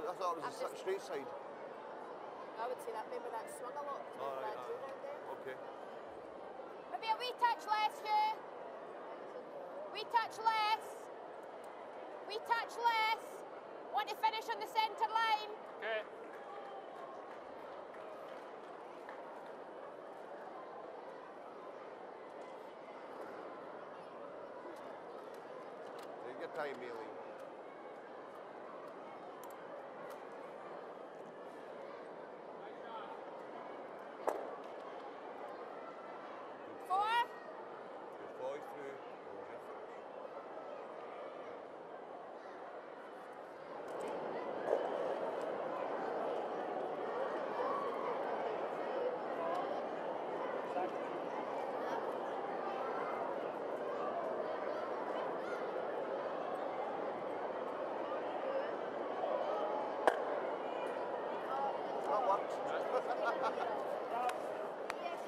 I thought it was I've a straight side. I would say that maybe that swung a lot. Maybe a wee touch less, Hugh. Wee touch less. We touch less. Want to finish on the centre line. Okay. Take your time, Mealy. Four. Just follow through. Hold your finish.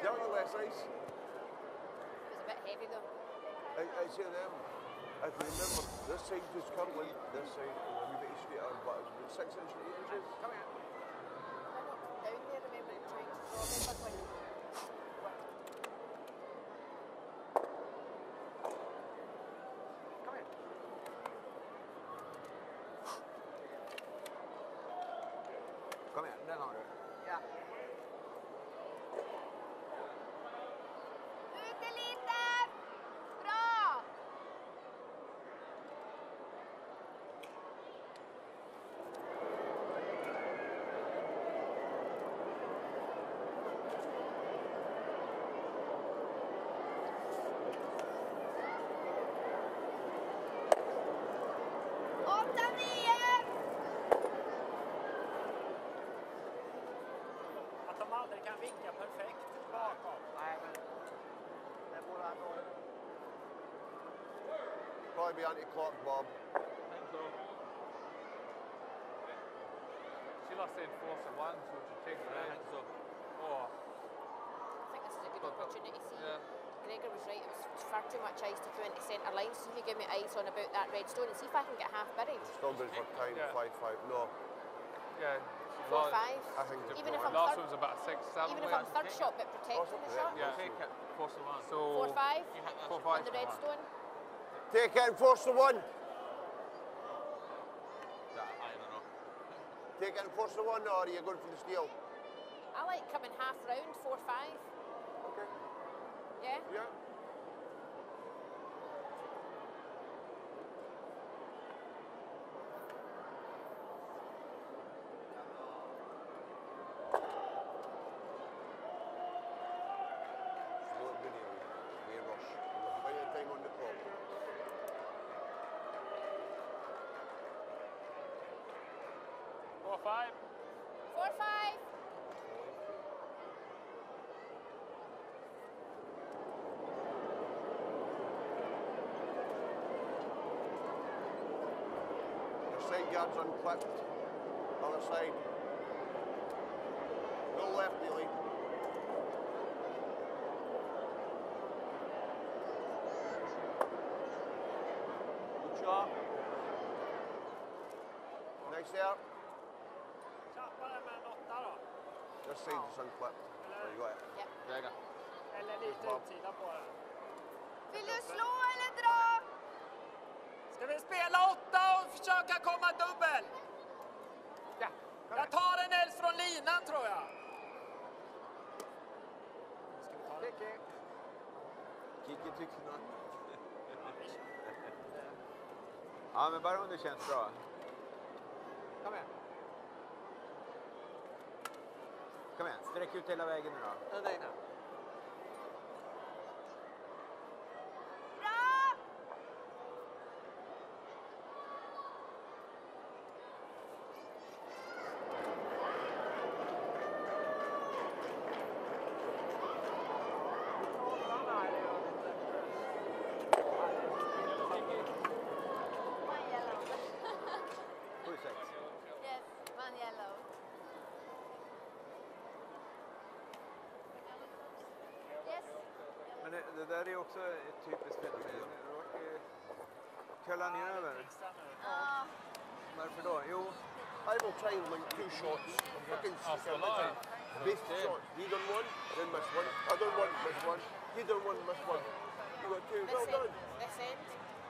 That worked. Dealt you less ice. It was a bit heavy though. I, I say them. If you remember, this side was curling, this side was a wee bit straighter, but it was six inches, eight inches. I knocked down there, remember, trying to draw. Remember when Come here. Kom igen, den har du. Ja. Ute lite! Bra! Åtta, nio! Att de aldrig kan vinka perfekt bakom. Nej, men det borde han nog... Probably be anti-clock, Bob. I think so. Sheila said force of one, so she takes it I in. think so. Oh, I think this is a good opportunity. See, yeah. Gregor was right. It was far too much ice to throw into centre line. so if you give me ice on about that red stone and see if I can get half buried. Still good for time, Yeah. 5 5. No. Yeah, four, five. I think it's Even if four. I'm Last third, one's about six, seven. even if weight. I'm third shot, but protecting the shot. Yeah. Take it, force the one. So Four, five. four, On five. the redstone. Take it and force the one. I don't know. Take it and force the one, or are you going for the steal? I like coming half round, four, five. Okay. Yeah? Yeah. Slow it down here. We rush. We've got plenty of time on the clock. Four, five. Four, five. Your side guard's unclipped. Other side. Go left, Neely. Good shot. Nice there. There you go. Ja. Lägga. Eller lite utsida på den. Vill du slå eller dra? Ska vi spela åtta och försöka komma dubbel? Ja. Jag tar en eld från linan tror jag. Kiki. Kikki tycker något. Ja, men bara om det känns bra. Kom igen. Kom igen, sträck ut hela vägen nu då. Den ena. Det, det där är också ett typiskt fenomen. Köllan är över. Ah, Varför då? Jo, I will try and two shots. Fucking After line. Both shots. You done one, then miss one. I done one, miss one. You done one, miss one. You got two. Well end, done. this end.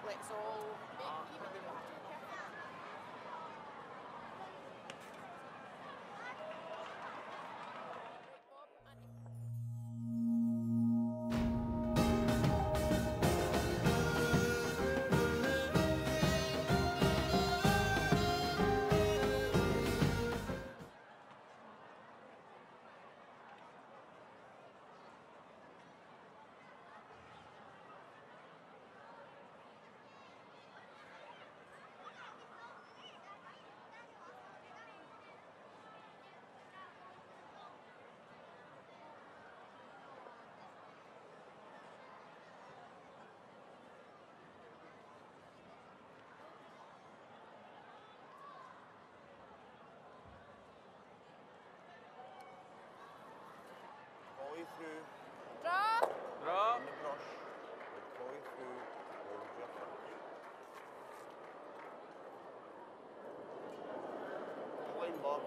Let's all through Draw. Bra. in the brush. And volley through. Pull line, Bob.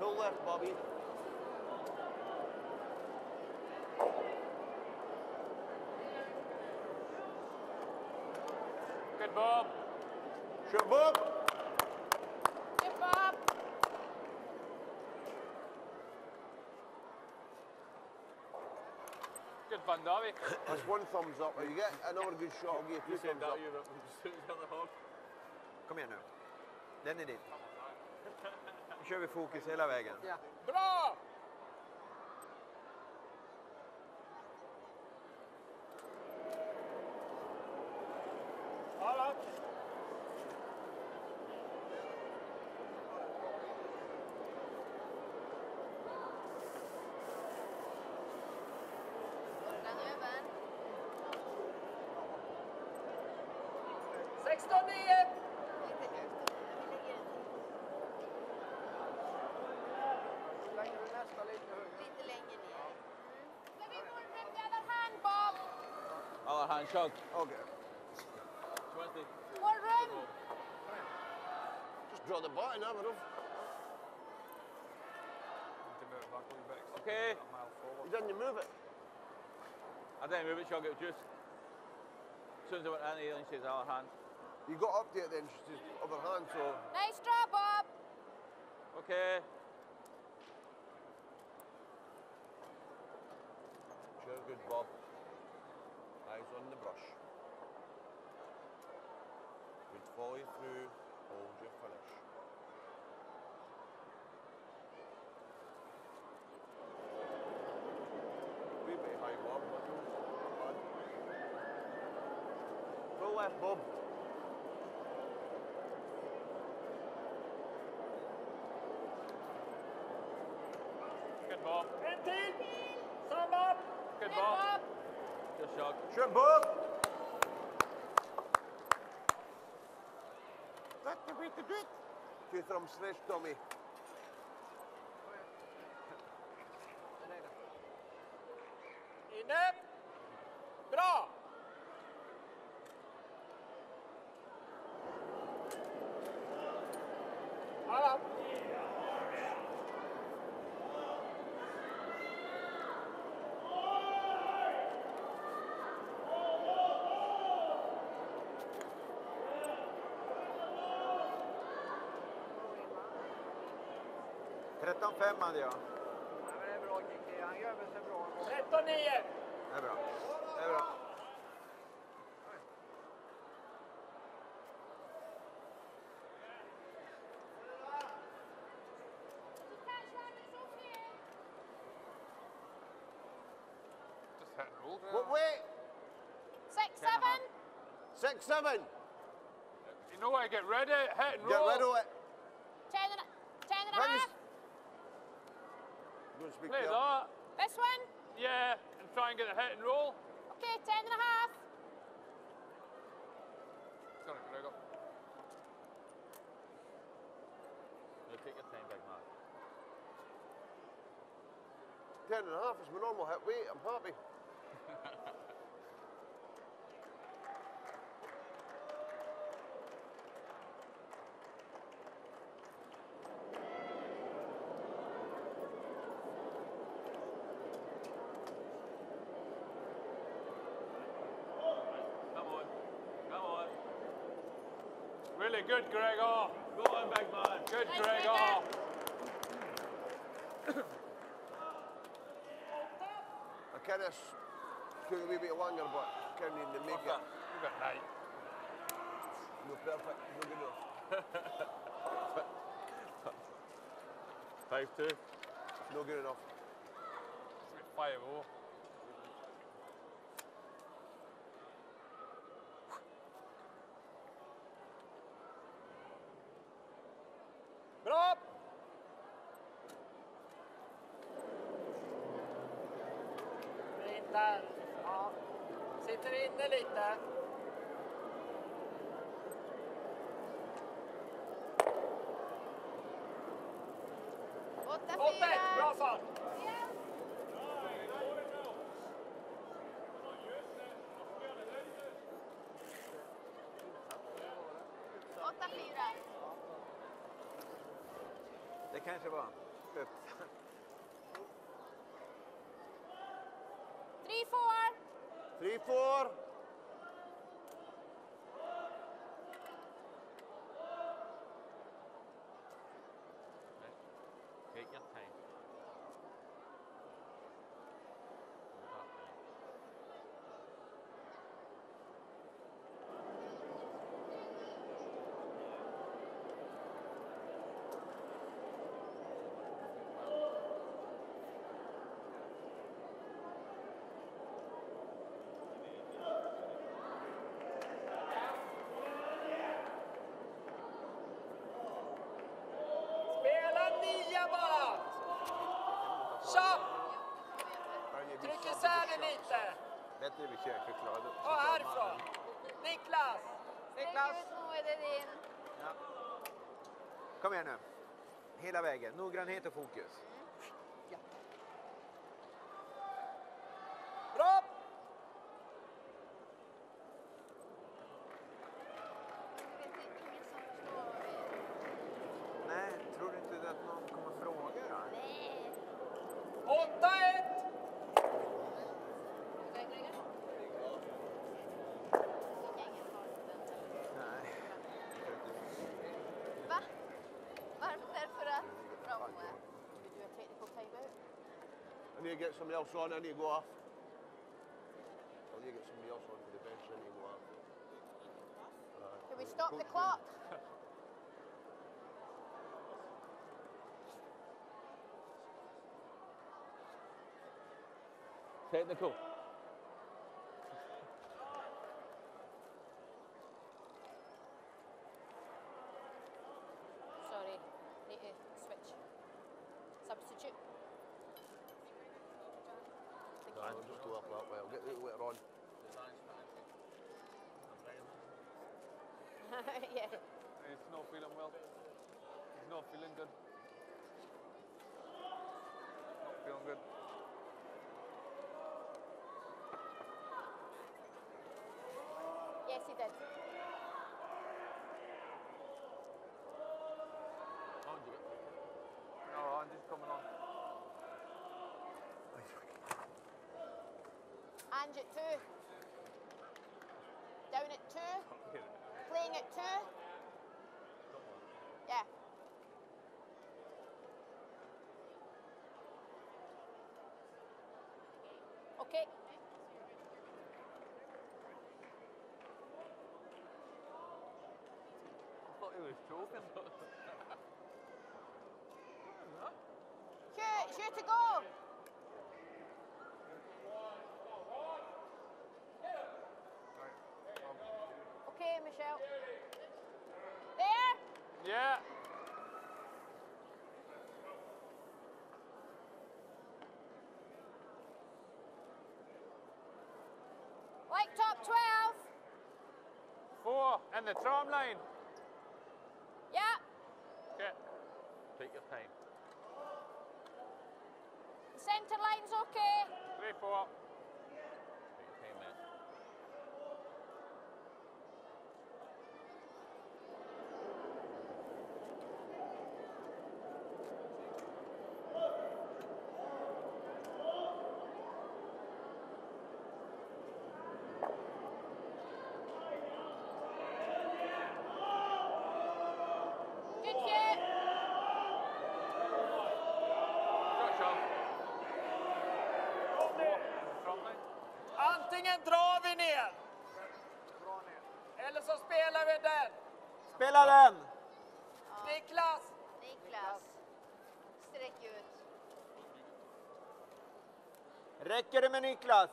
Pull left, Bobby. Good, Bob. Shoot, Bob. Good, Van Davi. That's one thumbs up. If you get another good shot, I'll give you You two said thumbs that up. you were the other half. kom igen nu. Den är din. Nu kör vi fokus hela vägen. Ja. Bra! Ja, då. Den över. 16 9 Lite högt. Vi lägger den Slänger du nästa lite högre? lite längre ner. Mm. Ska vi få den the other hand, hand shot. Okay. 20. More room. Just draw the button, have enough. back a wee bit. 'cause Okay. it's a mile forward. You didn't move it. I didn't move it, Shug. It was just as soon as I went in, Aileen says our hand. You got up to it then, she says, other hand, so Nice draw, Bob. Okay. sure good, Bob. Eyes on the brush. Good follow through, hold your finish. Wee bit high, Bob. but. Full left, Bob. Good ball. En till! Samma! Good Good, ball. Bob. Bob. That's the way to do it. Thumbs stretch, Tommy. 13-5 hade jag. Det är bra Kikki, han gör väl sig bra. 13-9! Det är bra. Det är bra. What wait! Six, seven. Six, seven. You know I get ready, hit and get roll. Get rid. Don't Play to that. This one. Yeah, and try and get a hit and roll. Okay, ten and a half. Sorry, Gregor. You take your time, big man. Ten and a half is my normal hit weight. I'm happy. Come on. Come on. Really good, Gregor. Go on, big man. Good, Nice, Gregor. I kind of took a wee bit longer, but can't even make it. You've got night. No perfect. No good enough. Five two. No good enough. It's about inne lite. Åtta, 8 fyra. Bra fart! Åtta, fyra. Det kanske var upp. Three, four. Three, four. Take your time. Spela nia bara! Tja! Tryck lite. Bättre vi kör choklad. Ja, härifrån. Niklas! Niklas. Ja. Kom igen nu. Hela vägen. Noggrannhet och fokus. I need get somebody else on. I need go off. I need to get somebody else on for the bench. I need go off. Uh, Can we the stop the clock? Technical. Sorry, need to switch. Substitute. No, I'll just go up that way. I'll get it later on. yeah. He's not feeling well. He's not feeling good. Not feeling good. Yes, he did. No, I'm just coming on. Ange at two. Down at two. Playing at two. Yeah. Okay. I thought he was joking. It's you to go. Okay, Michelle. There. Yeah. Like top 12. Four and the tram line. Yeah. Okay. Take your time. The centre line's okay. Three, four. Antingen drar vi ner. Eller så spelar vi den. Spela den! Niklas! Niklas. Sträck ut. Räcker det med Niklas?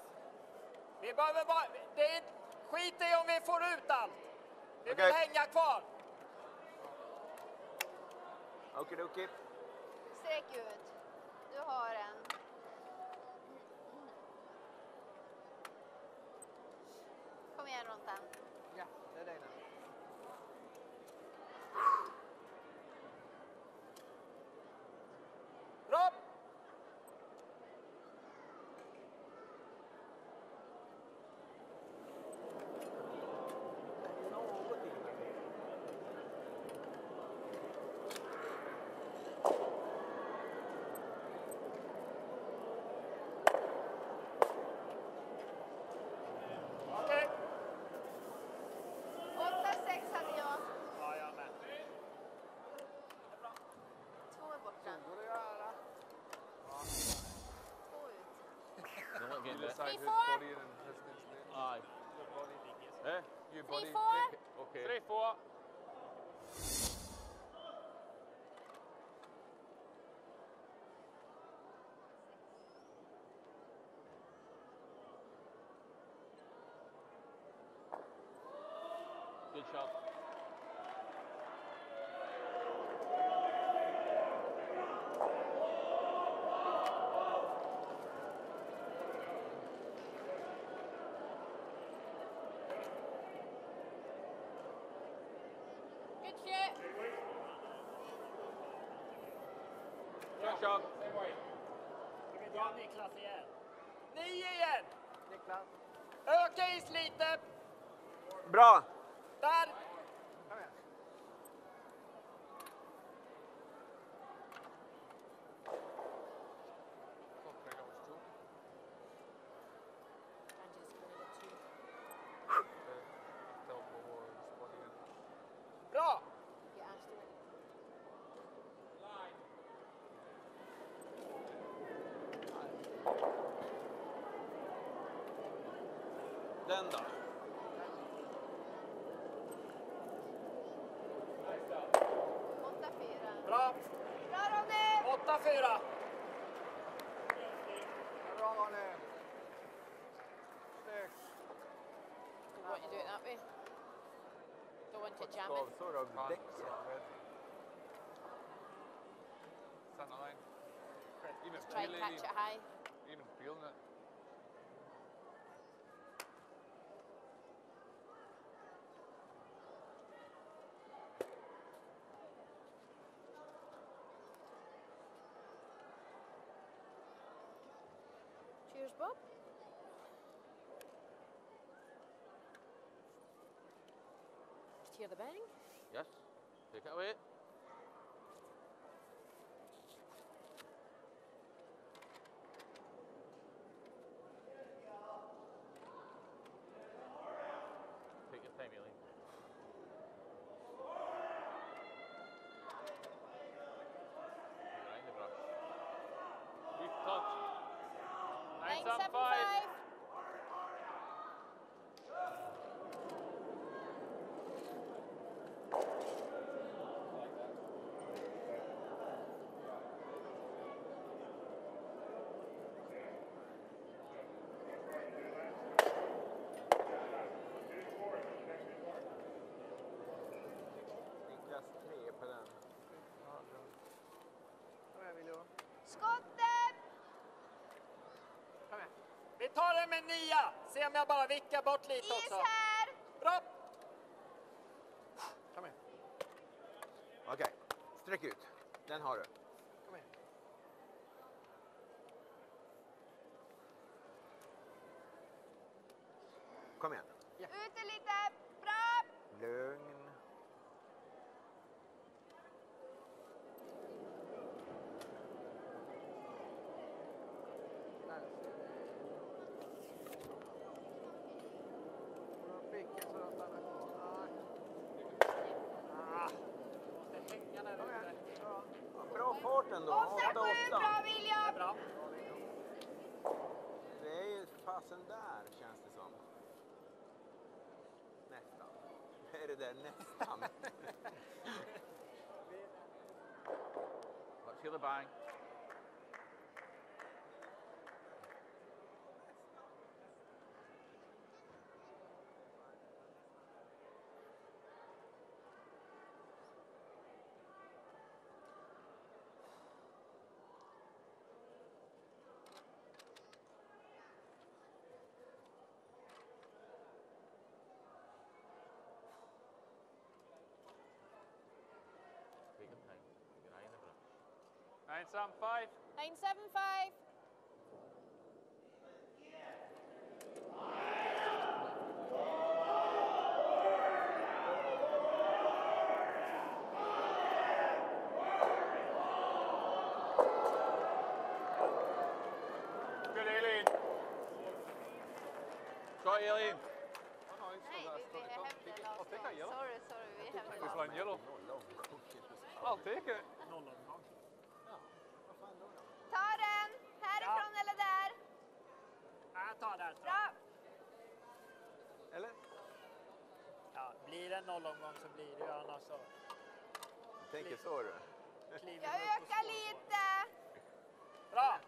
Vi behöver bara... Det är, skit i om vi får ut allt. Vi vill Okej. hänga kvar. Okej, okej. Sträck ut. Du har en. me anotan. Ya, desde ahí nada. They're not You getting decide there. body and intestines they Aye. Eh? You Three, body. four. Okay. Three, four. Mathieu. Bra kört. Niklas igen. Nio igen. Niklas. Öka is lite. Bra. Där. Fyra. Bra Ronny. Snyggt. You want to do it that way? Don't want to jam it. sort of Can't däck. start with. Center line. Even Just try and catch it, it high. even feeling it. Bob. Just hear the bang. Yes. Take it away. Take your time, Aileen. Behind the brush. We've touched. Nine, seven, five. Tar den med nia. Se om jag bara vickar bort lite Is också. här! Bra! Kom igen. Okej, sträck ut. Den har du. Det där nästan? Let's hear the bang. Take 975. 975. Good, Aileen. Got Aileen. Oh, no, it's still right. Sorry, sorry, we have I'll take it. Det en nollomgång så blir det ju annars så Tänker så du. Jag ökar lite! Bra!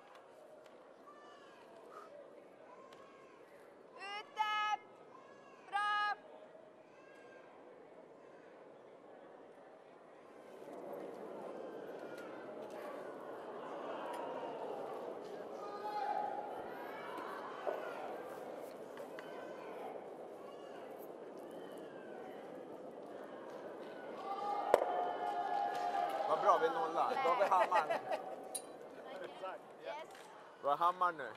bra, vi nollar. Då har vi hammaren. Då har hammaren nu.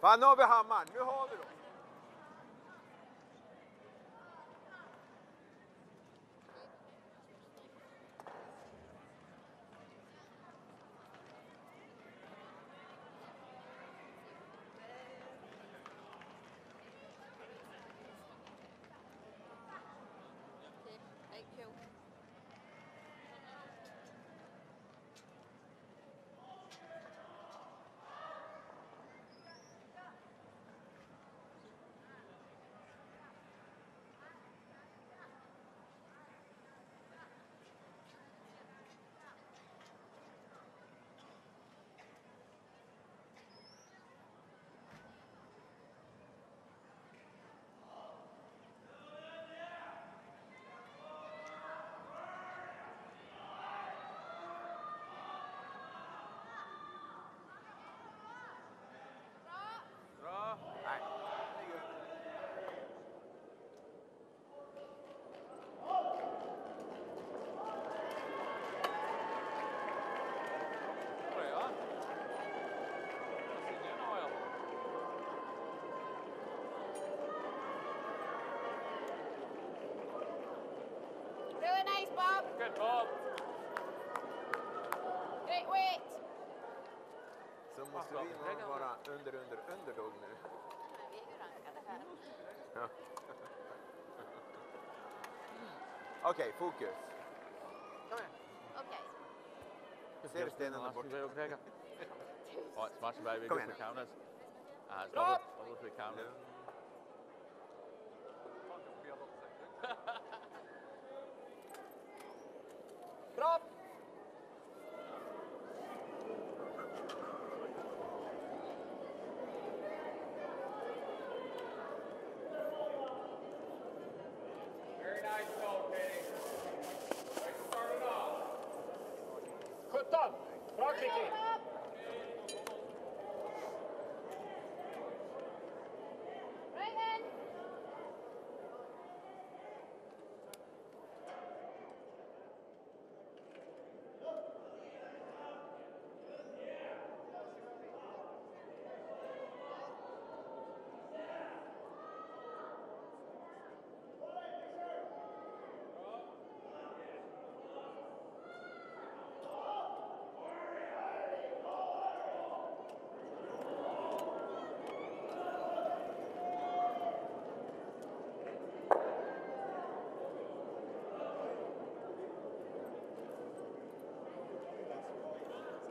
Fan, nu har vi hammaren. Nu har vi dem. måste onder onder vara under, under, underdog nu. Vi är ju rankade här. Ja. Okej, okay, fokus. Okej. Okay. Ser counters. Drop!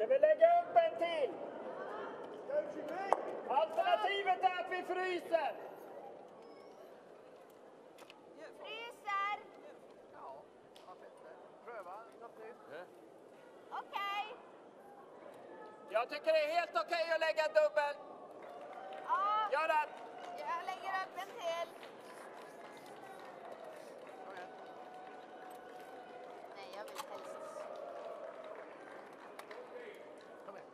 Ska vi lägga upp en till? Alternativet är att vi fryser! Fryser. Ja? Pröva något nytt. Okej. Jag tycker det är helt okej att lägga dubbel. Ja. Gör det! Jag lägger upp en till. Nej, jag vill helst... Kom igen.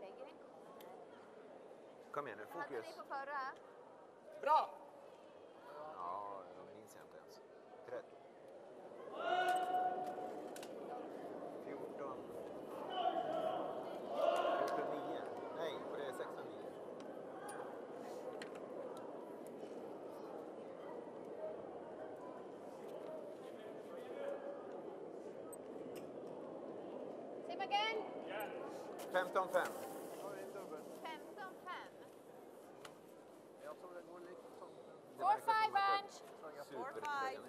Lägger en corner. Kom igen nu, Hade fokus. ni på förra? Bra! Ja, jag minns jag inte ens. 13. 14. 14, 9. Nej, på det är 16, 9. Same again. 15, 5. Har du en dubbel? 15, 5. Jag tror det går lite som... Four, five, Ange. Four, five.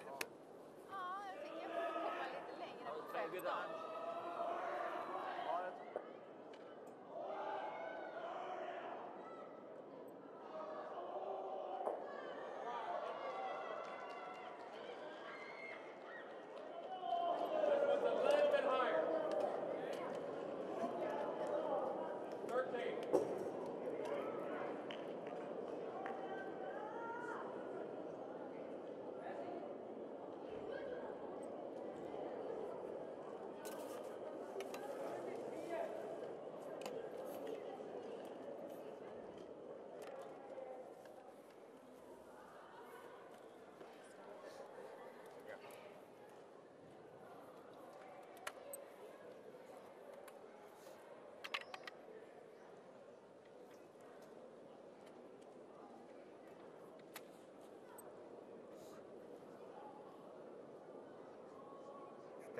Ja, jag tycker jag borde komma lite längre än 15. This was a little bit higher.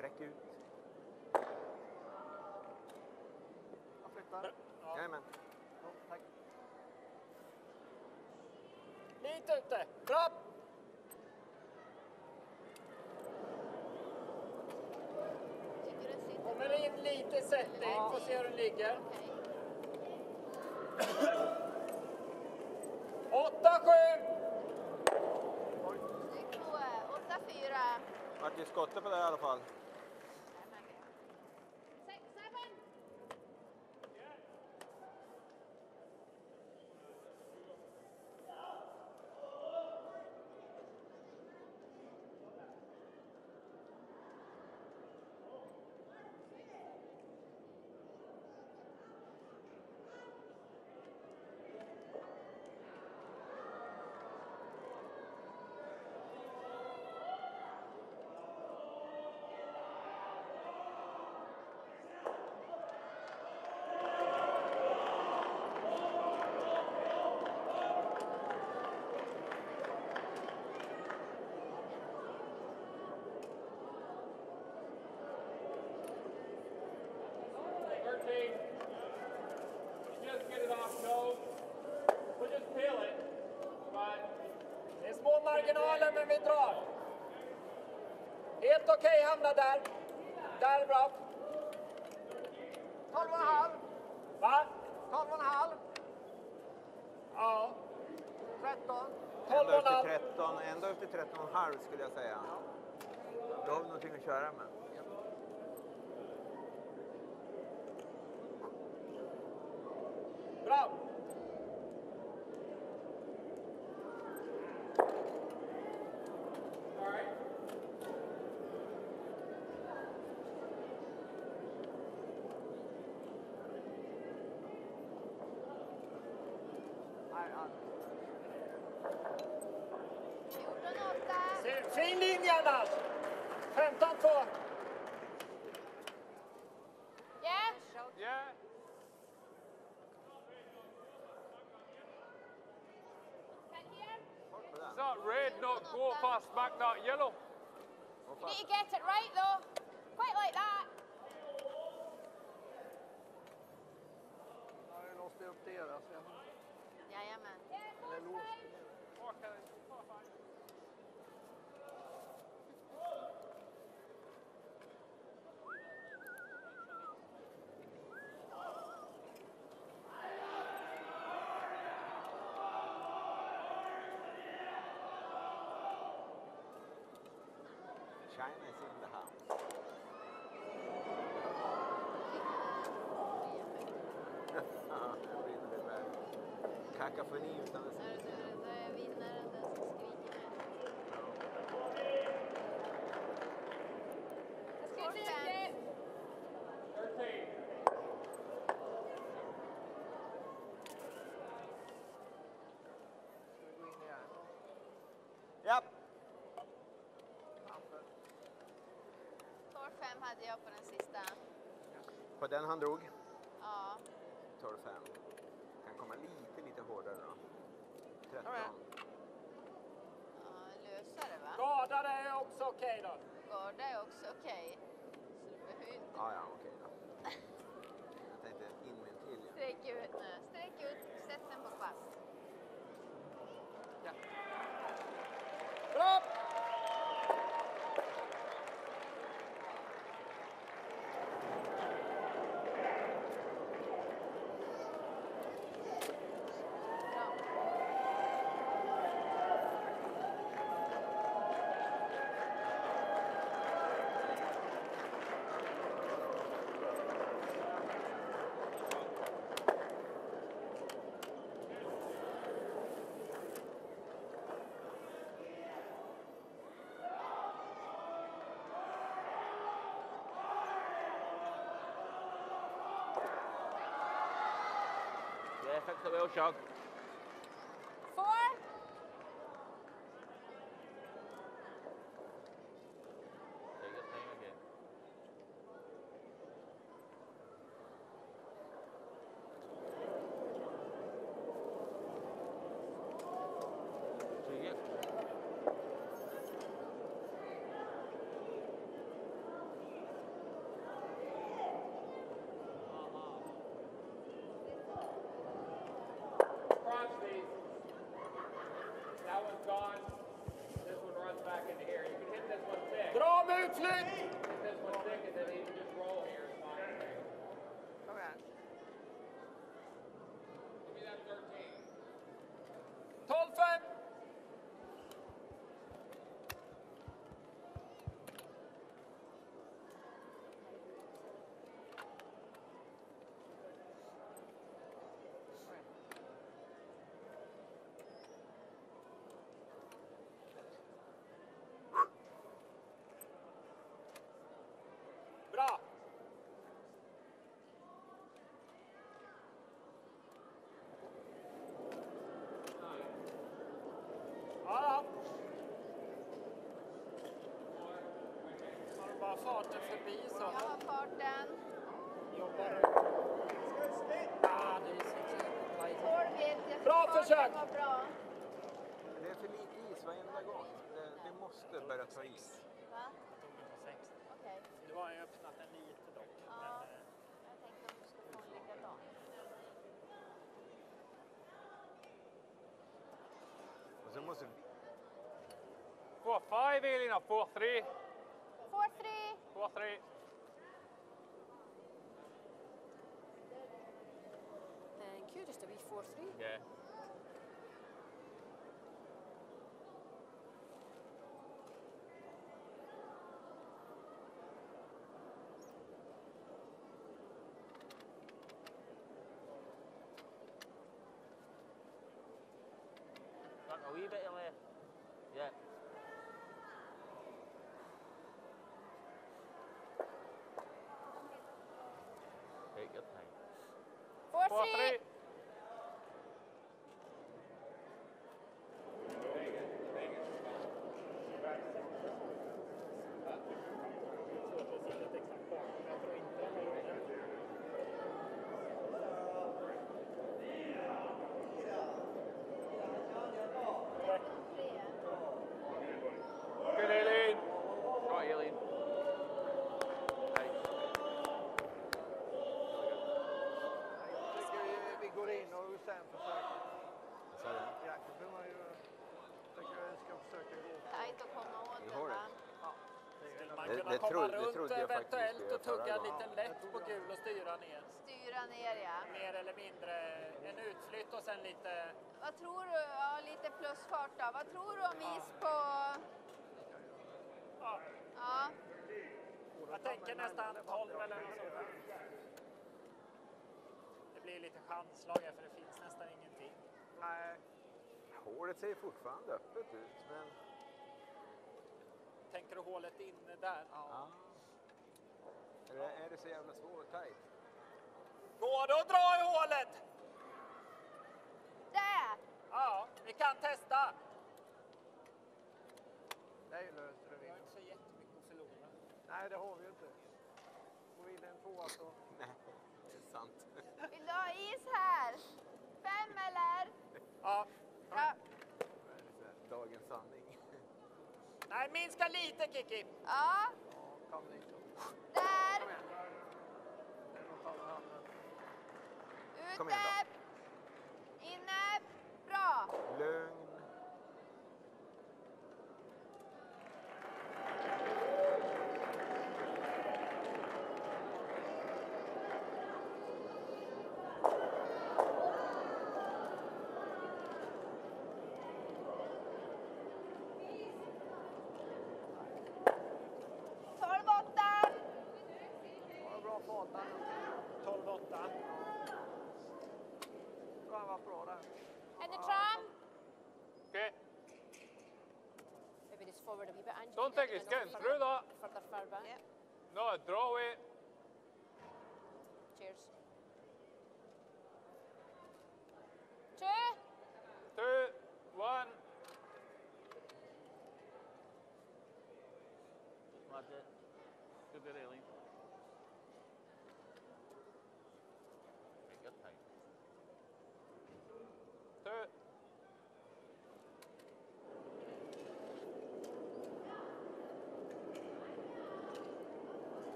13. Sträck ut. Jag flyttar. Jajamän. Ja, tack. Lite ute. Bra! Kommer in lite i setting. Får se hur den ligger. Åtta, sju! Snyggt Moe. 8, 4. Vart ju skottet på det i alla fall. Marginaler men vi drar. Helt okej hamna där. Där är bra. 12,5. Va? 12,5. Ja. 13. Ända upp till 13, ända upp till 13,5 skulle jag säga. Då har vi någonting att köra med. Bra. Fin linje annars. 15-2. Yeah? Yeah. Is that red not go past back that yellow? You need to get it right though. Quite like that. Ja, jag låste upp det där. Så jag... Jajamän. Eller låst. China is in the house. Blir hade jag på den sista. På den han drog, Ja. 12,5. Kan komma lite, lite hårdare då. 13. ja lösare va? Skadade är också okej då. Garda är också okej. Så du behöver inte Ja, ja, okej då. Jag tänkte in med en till. ja. sträck ut nu. Sträck ut, sätt den på pass. Bra! eu jogo. Bra förbi så. Jag har farten. Jobbar. Ah, bra försök! Det är för lite is varenda gång. Det, det måste börja ta is. Va? Okay. Nu har jag öppnat en lite dock. Ja, eh, jag tänkte om du skulle få en likadan. Och så måste... Four five, Elina. Four three. Four three? 4-3. Thank you. Just a wee 4-3. Yeah. Baterai. Kunna det komma trodde- det runt eventuellt och tugga liten lätt på gul och styra ner? styra ner ja. Mer eller mindre en utflytt och sen lite... Vad tror du? Ja, lite plusfart då. Vad tror du om is på... Ja, Ja, jag tänker nästan 12 eller något sånt. Det blir lite chanslag här för det finns nästan ingenting. Nej, Hålet ser fortfarande öppet ut, men... Tänker du hålet inne där? Ja. Eller är det så jävla svårt tajt? Går det att dra i hålet? där! Ja, vi kan testa. det är ju löst det Vi har inte så jättemycket att förlora. Nej, det har vi ju inte. Får vi in en tvåa så... Nej, det är sant. Vill du ha is här? Fem eller? Ja. Ja. Dagens sanning. Nej, minska lite Kiki. Ja. Där. Ute. Inne. Bra. Lugn. Don't think it's getting through that. Further far back. No, draw it. Cheers. Two. Two, one. That's it. Good bit, Aileen.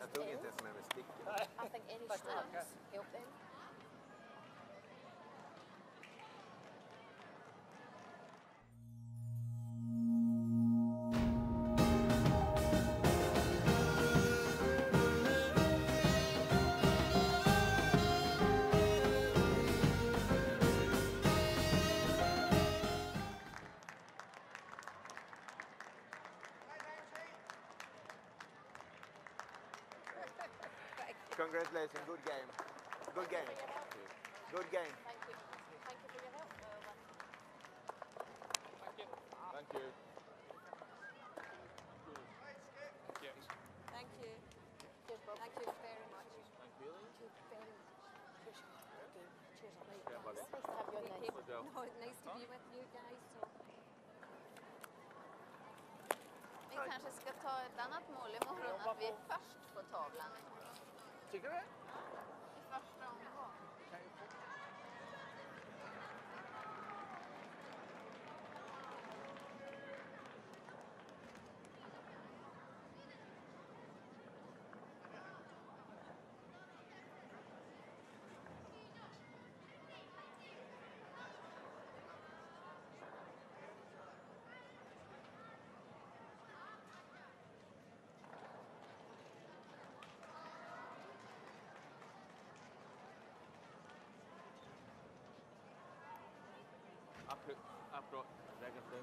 Jag tog inte ens med mig sticken. I think any Tack så mycket. help them. Congratulations, good game. Good game. Good game. Thank you. Thank you for your help. Uh, Thank you. Thank you. Thank you. Cheers, Bob. Thank you very much. Thank you. Thank you very much. Cheers. Okay. Cheers. Bye. Yeah, buddy. Nice to have you on Thank this. you. Joe. No, nice to be with you guys. So. Vi kanske ska ta ett annat mål imorgon, att vi är först på tavlan imorgon. Brought Dragon's Den.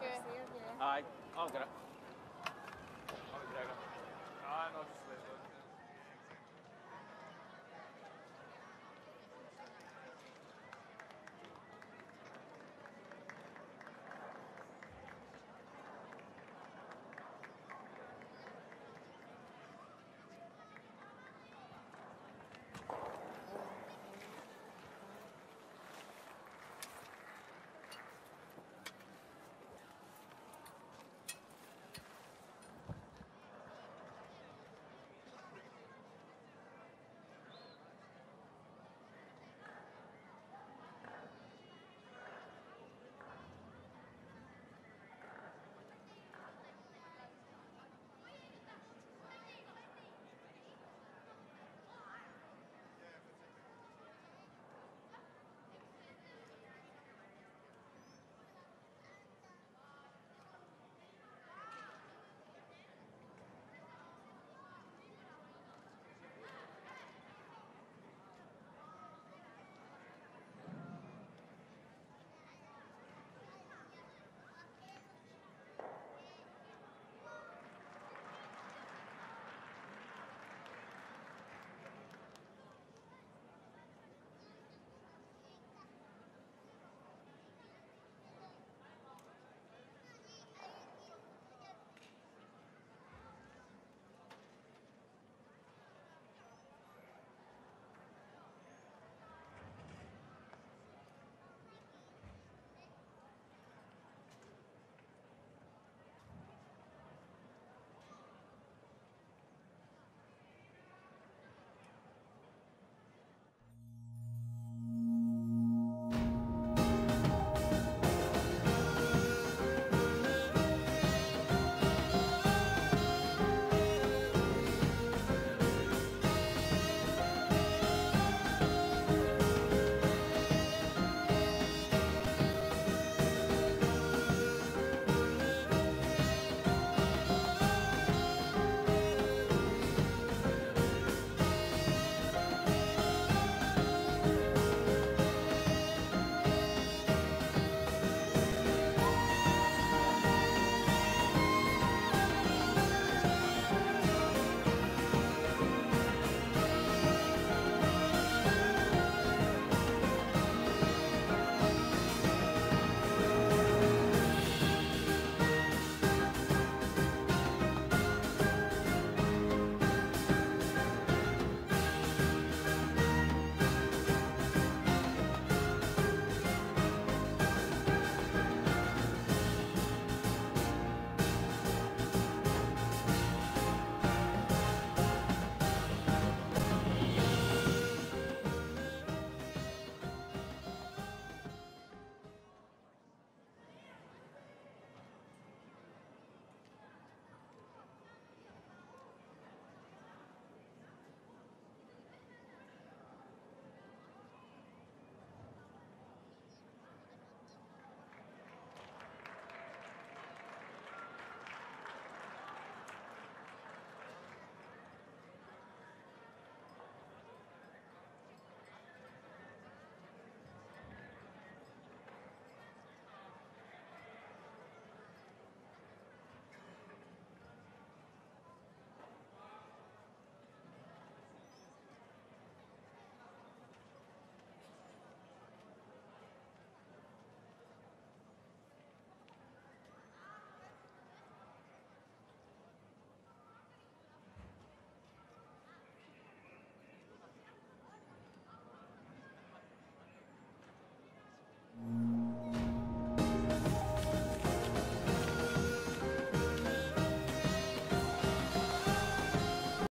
Cheers, Stu. Aye, I'll get it. I'll get Dragon. Ah, no, just leave it.